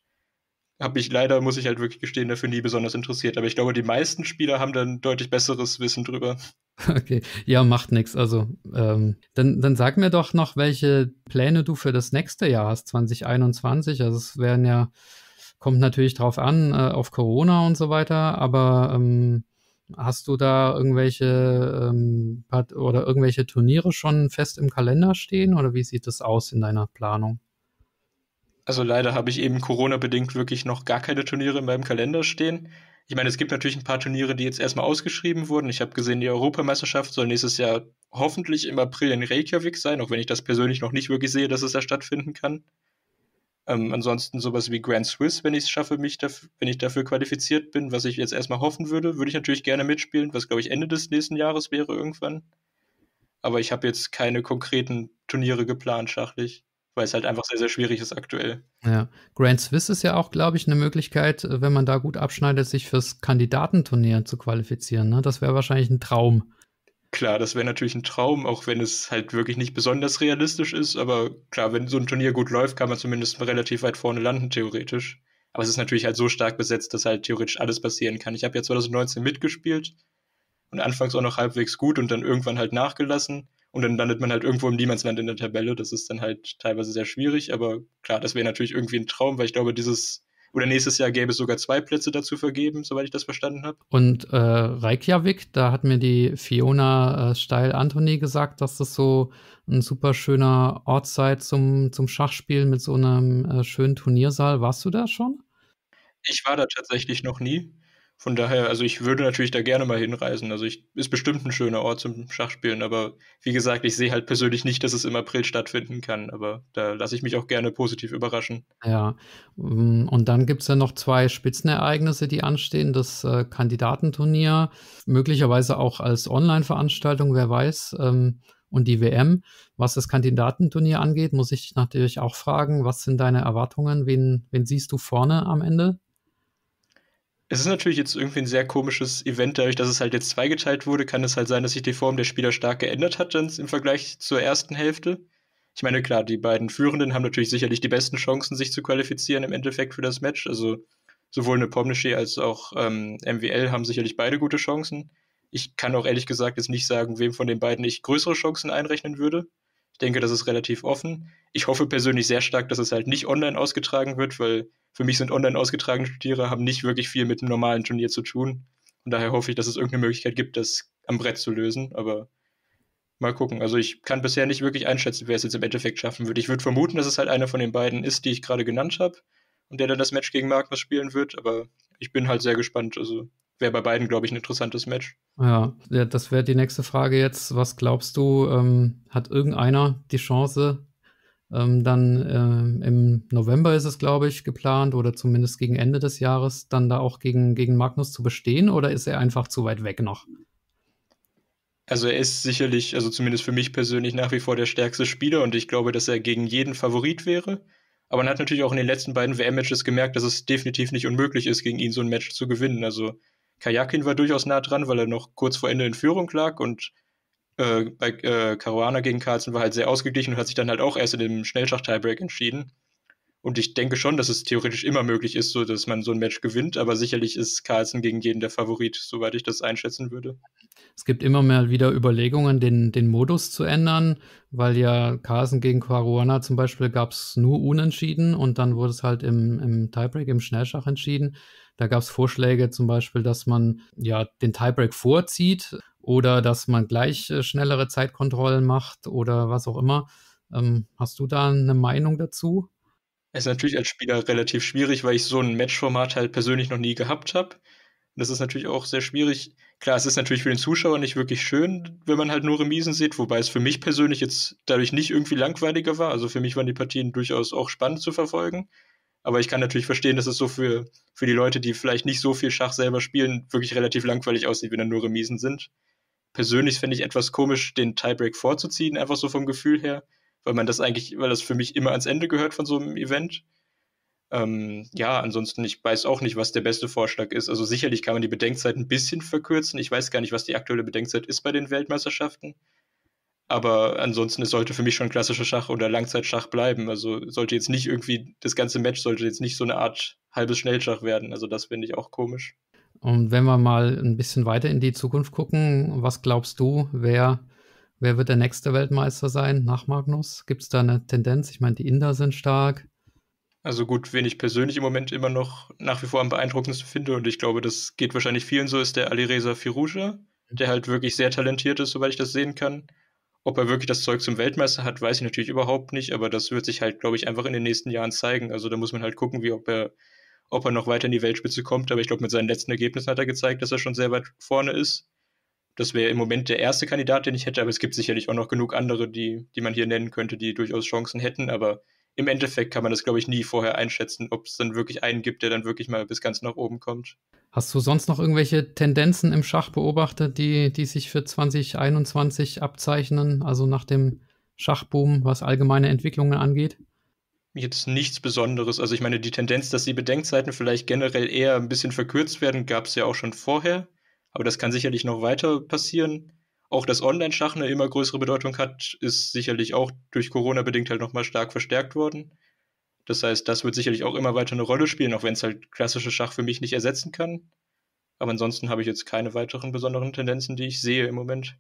habe mich leider, muss ich halt wirklich gestehen, dafür nie besonders interessiert. Aber ich glaube, die meisten Spieler haben dann deutlich besseres Wissen drüber. Okay, ja, macht nichts. Also, ähm, dann, dann sag mir doch noch, welche Pläne du für das nächste Jahr hast, 2021. Also, es werden ja, kommt natürlich drauf an, äh, auf Corona und so weiter, aber ähm, Hast du da irgendwelche ähm, oder irgendwelche Turniere schon fest im Kalender stehen oder wie sieht das aus in deiner Planung? Also leider habe ich eben Corona-bedingt wirklich noch gar keine Turniere in meinem Kalender stehen. Ich meine, es gibt natürlich ein paar Turniere, die jetzt erstmal ausgeschrieben wurden. Ich habe gesehen, die Europameisterschaft soll nächstes Jahr hoffentlich im April in Reykjavik sein, auch wenn ich das persönlich noch nicht wirklich sehe, dass es da stattfinden kann. Ähm, ansonsten sowas wie Grand Swiss, wenn ich es schaffe, mich dafür, wenn ich dafür qualifiziert bin, was ich jetzt erstmal hoffen würde, würde ich natürlich gerne mitspielen, was glaube ich Ende des nächsten Jahres wäre irgendwann. Aber ich habe jetzt keine konkreten Turniere geplant, schachlich, weil es halt einfach sehr, sehr schwierig ist aktuell. Ja, Grand Swiss ist ja auch, glaube ich, eine Möglichkeit, wenn man da gut abschneidet, sich fürs Kandidatenturnier zu qualifizieren. Ne? Das wäre wahrscheinlich ein Traum. Klar, das wäre natürlich ein Traum, auch wenn es halt wirklich nicht besonders realistisch ist. Aber klar, wenn so ein Turnier gut läuft, kann man zumindest relativ weit vorne landen, theoretisch. Aber es ist natürlich halt so stark besetzt, dass halt theoretisch alles passieren kann. Ich habe ja 2019 mitgespielt und anfangs auch noch halbwegs gut und dann irgendwann halt nachgelassen. Und dann landet man halt irgendwo im Niemandsland in der Tabelle. Das ist dann halt teilweise sehr schwierig. Aber klar, das wäre natürlich irgendwie ein Traum, weil ich glaube, dieses oder nächstes Jahr gäbe es sogar zwei Plätze dazu vergeben, soweit ich das verstanden habe. Und äh, Reykjavik, da hat mir die Fiona äh, Steil-Anthony gesagt, dass das so ein super schöner Ort sei zum, zum Schachspielen mit so einem äh, schönen Turniersaal. Warst du da schon? Ich war da tatsächlich noch nie. Von daher, also ich würde natürlich da gerne mal hinreisen. Also ich, ist bestimmt ein schöner Ort zum Schachspielen, aber wie gesagt, ich sehe halt persönlich nicht, dass es im April stattfinden kann. Aber da lasse ich mich auch gerne positiv überraschen. Ja, mm, und dann gibt es ja noch zwei Spitzenereignisse, die anstehen. Das äh, Kandidatenturnier, möglicherweise auch als Online-Veranstaltung, wer weiß. Ähm, und die WM. Was das Kandidatenturnier angeht, muss ich natürlich auch fragen, was sind deine Erwartungen? Wen, wen siehst du vorne am Ende? Es ist natürlich jetzt irgendwie ein sehr komisches Event, dadurch, dass es halt jetzt zweigeteilt wurde, kann es halt sein, dass sich die Form der Spieler stark geändert hat im Vergleich zur ersten Hälfte. Ich meine, klar, die beiden Führenden haben natürlich sicherlich die besten Chancen, sich zu qualifizieren im Endeffekt für das Match. Also sowohl eine Pomnishi als auch ähm, MWL haben sicherlich beide gute Chancen. Ich kann auch ehrlich gesagt jetzt nicht sagen, wem von den beiden ich größere Chancen einrechnen würde. Ich denke, das ist relativ offen. Ich hoffe persönlich sehr stark, dass es halt nicht online ausgetragen wird, weil für mich sind online ausgetragene Turniere haben nicht wirklich viel mit einem normalen Turnier zu tun. Und daher hoffe ich, dass es irgendeine Möglichkeit gibt, das am Brett zu lösen. Aber mal gucken. Also ich kann bisher nicht wirklich einschätzen, wer es jetzt im Endeffekt schaffen wird. Ich würde vermuten, dass es halt einer von den beiden ist, die ich gerade genannt habe und der dann das Match gegen Magnus spielen wird. Aber ich bin halt sehr gespannt. Also wäre bei beiden, glaube ich, ein interessantes Match. Ja, das wäre die nächste Frage jetzt. Was glaubst du, ähm, hat irgendeiner die Chance, ähm, dann äh, im November ist es, glaube ich, geplant oder zumindest gegen Ende des Jahres dann da auch gegen, gegen Magnus zu bestehen oder ist er einfach zu weit weg noch? Also er ist sicherlich, also zumindest für mich persönlich nach wie vor der stärkste Spieler und ich glaube, dass er gegen jeden Favorit wäre. Aber man hat natürlich auch in den letzten beiden WM-Matches gemerkt, dass es definitiv nicht unmöglich ist, gegen ihn so ein Match zu gewinnen. Also Kajakin war durchaus nah dran, weil er noch kurz vor Ende in Führung lag und äh, bei äh, Caruana gegen Carlsen war halt sehr ausgeglichen und hat sich dann halt auch erst in dem Schnellschach-Tiebreak entschieden. Und ich denke schon, dass es theoretisch immer möglich ist, so dass man so ein Match gewinnt, aber sicherlich ist Carlsen gegen jeden der Favorit, soweit ich das einschätzen würde. Es gibt immer mal wieder Überlegungen, den, den Modus zu ändern, weil ja Carlsen gegen Caruana zum Beispiel gab es nur Unentschieden und dann wurde es halt im, im Tiebreak, im Schnellschach entschieden. Da gab es Vorschläge zum Beispiel, dass man ja den Tiebreak vorzieht oder dass man gleich äh, schnellere Zeitkontrollen macht oder was auch immer. Ähm, hast du da eine Meinung dazu? Es ist natürlich als Spieler relativ schwierig, weil ich so ein Matchformat halt persönlich noch nie gehabt habe. Das ist natürlich auch sehr schwierig. Klar, es ist natürlich für den Zuschauer nicht wirklich schön, wenn man halt nur Remisen sieht, wobei es für mich persönlich jetzt dadurch nicht irgendwie langweiliger war. Also für mich waren die Partien durchaus auch spannend zu verfolgen. Aber ich kann natürlich verstehen, dass es so für, für die Leute, die vielleicht nicht so viel Schach selber spielen, wirklich relativ langweilig aussieht, wenn da nur Remisen sind. Persönlich fände ich etwas komisch, den Tiebreak vorzuziehen, einfach so vom Gefühl her weil man das eigentlich, weil das für mich immer ans Ende gehört von so einem Event. Ähm, ja, ansonsten, ich weiß auch nicht, was der beste Vorschlag ist. Also sicherlich kann man die Bedenkzeit ein bisschen verkürzen. Ich weiß gar nicht, was die aktuelle Bedenkzeit ist bei den Weltmeisterschaften. Aber ansonsten, es sollte für mich schon klassischer Schach oder Langzeitschach bleiben. Also sollte jetzt nicht irgendwie, das ganze Match sollte jetzt nicht so eine Art halbes Schnellschach werden. Also das finde ich auch komisch. Und wenn wir mal ein bisschen weiter in die Zukunft gucken, was glaubst du, wer Wer wird der nächste Weltmeister sein nach Magnus? Gibt es da eine Tendenz? Ich meine, die Inder sind stark. Also gut, wen ich persönlich im Moment immer noch nach wie vor am beeindruckendsten finde, und ich glaube, das geht wahrscheinlich vielen so, ist der Alireza Firuja, der halt wirklich sehr talentiert ist, soweit ich das sehen kann. Ob er wirklich das Zeug zum Weltmeister hat, weiß ich natürlich überhaupt nicht, aber das wird sich halt, glaube ich, einfach in den nächsten Jahren zeigen. Also da muss man halt gucken, wie ob er, ob er noch weiter in die Weltspitze kommt. Aber ich glaube, mit seinen letzten Ergebnissen hat er gezeigt, dass er schon sehr weit vorne ist. Das wäre im Moment der erste Kandidat, den ich hätte, aber es gibt sicherlich auch noch genug andere, die, die man hier nennen könnte, die durchaus Chancen hätten. Aber im Endeffekt kann man das, glaube ich, nie vorher einschätzen, ob es dann wirklich einen gibt, der dann wirklich mal bis ganz nach oben kommt. Hast du sonst noch irgendwelche Tendenzen im Schach beobachtet, die, die sich für 2021 abzeichnen, also nach dem Schachboom, was allgemeine Entwicklungen angeht? Jetzt nichts Besonderes. Also ich meine, die Tendenz, dass die Bedenkzeiten vielleicht generell eher ein bisschen verkürzt werden, gab es ja auch schon vorher. Aber das kann sicherlich noch weiter passieren. Auch dass Online-Schach eine immer größere Bedeutung hat, ist sicherlich auch durch Corona bedingt halt nochmal stark verstärkt worden. Das heißt, das wird sicherlich auch immer weiter eine Rolle spielen, auch wenn es halt klassische Schach für mich nicht ersetzen kann. Aber ansonsten habe ich jetzt keine weiteren besonderen Tendenzen, die ich sehe im Moment.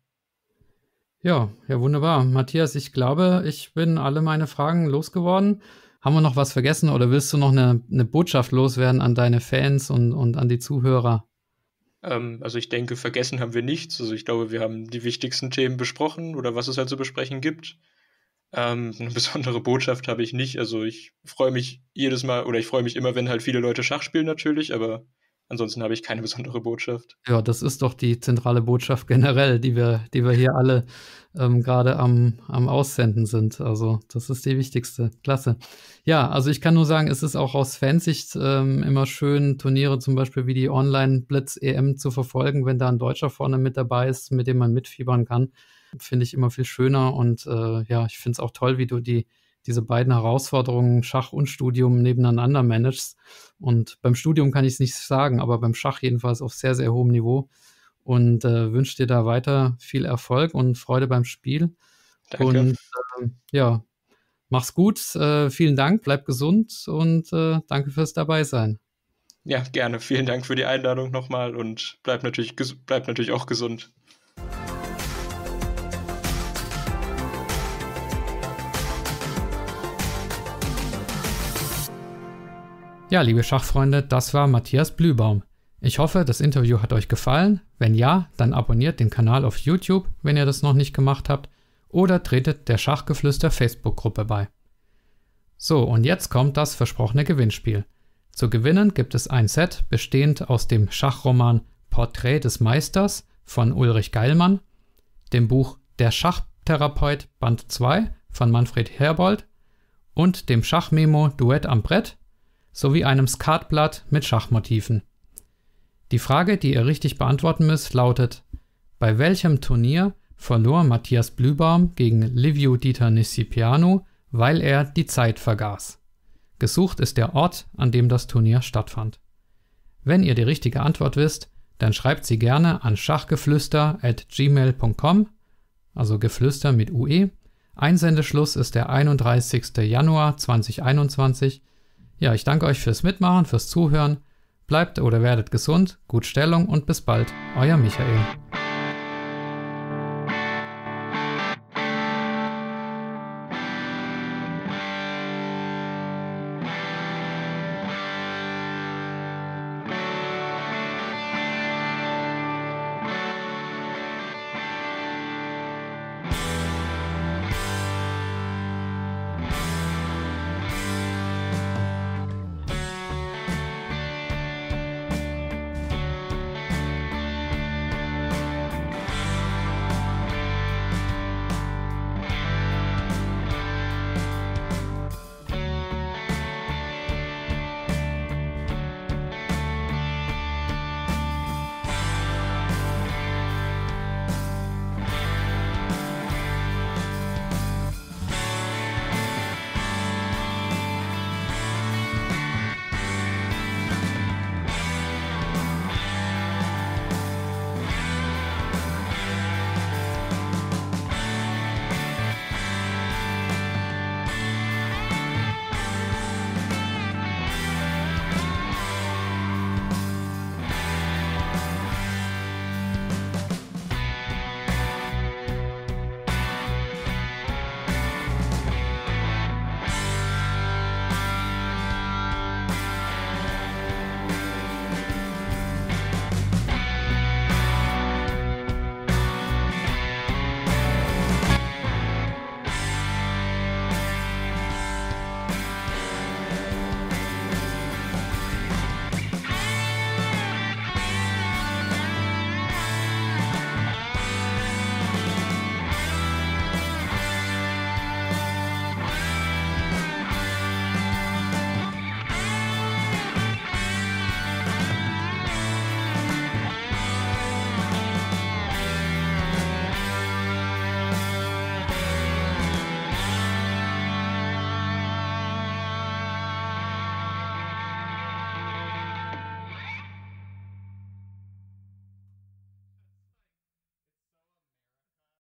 Ja, ja, wunderbar. Matthias, ich glaube, ich bin alle meine Fragen losgeworden. Haben wir noch was vergessen oder willst du noch eine, eine Botschaft loswerden an deine Fans und, und an die Zuhörer? Ähm, also ich denke, vergessen haben wir nichts. Also ich glaube, wir haben die wichtigsten Themen besprochen oder was es halt zu besprechen gibt. Ähm, eine besondere Botschaft habe ich nicht. Also ich freue mich jedes Mal oder ich freue mich immer, wenn halt viele Leute Schach spielen natürlich, aber Ansonsten habe ich keine besondere Botschaft. Ja, das ist doch die zentrale Botschaft generell, die wir, die wir hier alle ähm, gerade am, am Aussenden sind. Also das ist die wichtigste. Klasse. Ja, also ich kann nur sagen, es ist auch aus Fansicht ähm, immer schön, Turniere zum Beispiel wie die Online-Blitz-EM zu verfolgen, wenn da ein Deutscher vorne mit dabei ist, mit dem man mitfiebern kann. Finde ich immer viel schöner und äh, ja, ich finde es auch toll, wie du die diese beiden Herausforderungen, Schach und Studium, nebeneinander managst. Und beim Studium kann ich es nicht sagen, aber beim Schach jedenfalls auf sehr, sehr hohem Niveau. Und äh, wünsche dir da weiter viel Erfolg und Freude beim Spiel. Danke. Und äh, ja, mach's gut. Äh, vielen Dank, bleib gesund und äh, danke fürs Dabeisein. Ja, gerne. Vielen Dank für die Einladung nochmal und bleib natürlich, bleib natürlich auch gesund. Ja, liebe Schachfreunde, das war Matthias Blühbaum. Ich hoffe, das Interview hat euch gefallen. Wenn ja, dann abonniert den Kanal auf YouTube, wenn ihr das noch nicht gemacht habt, oder tretet der Schachgeflüster Facebook-Gruppe bei. So, und jetzt kommt das versprochene Gewinnspiel. Zu gewinnen gibt es ein Set bestehend aus dem Schachroman Porträt des Meisters von Ulrich Geilmann, dem Buch Der Schachtherapeut Band 2 von Manfred Herbold und dem Schachmemo Duett am Brett sowie einem Skatblatt mit Schachmotiven. Die Frage, die ihr richtig beantworten müsst, lautet: Bei welchem Turnier verlor Matthias Blübaum gegen Livio Dieter Niscipiano, weil er die Zeit vergaß? Gesucht ist der Ort, an dem das Turnier stattfand. Wenn ihr die richtige Antwort wisst, dann schreibt sie gerne an schachgeflüster at gmail.com, also Geflüster mit UE. Einsendeschluss ist der 31. Januar 2021. Ja, ich danke euch fürs Mitmachen, fürs Zuhören. Bleibt oder werdet gesund, gut Stellung und bis bald. Euer Michael.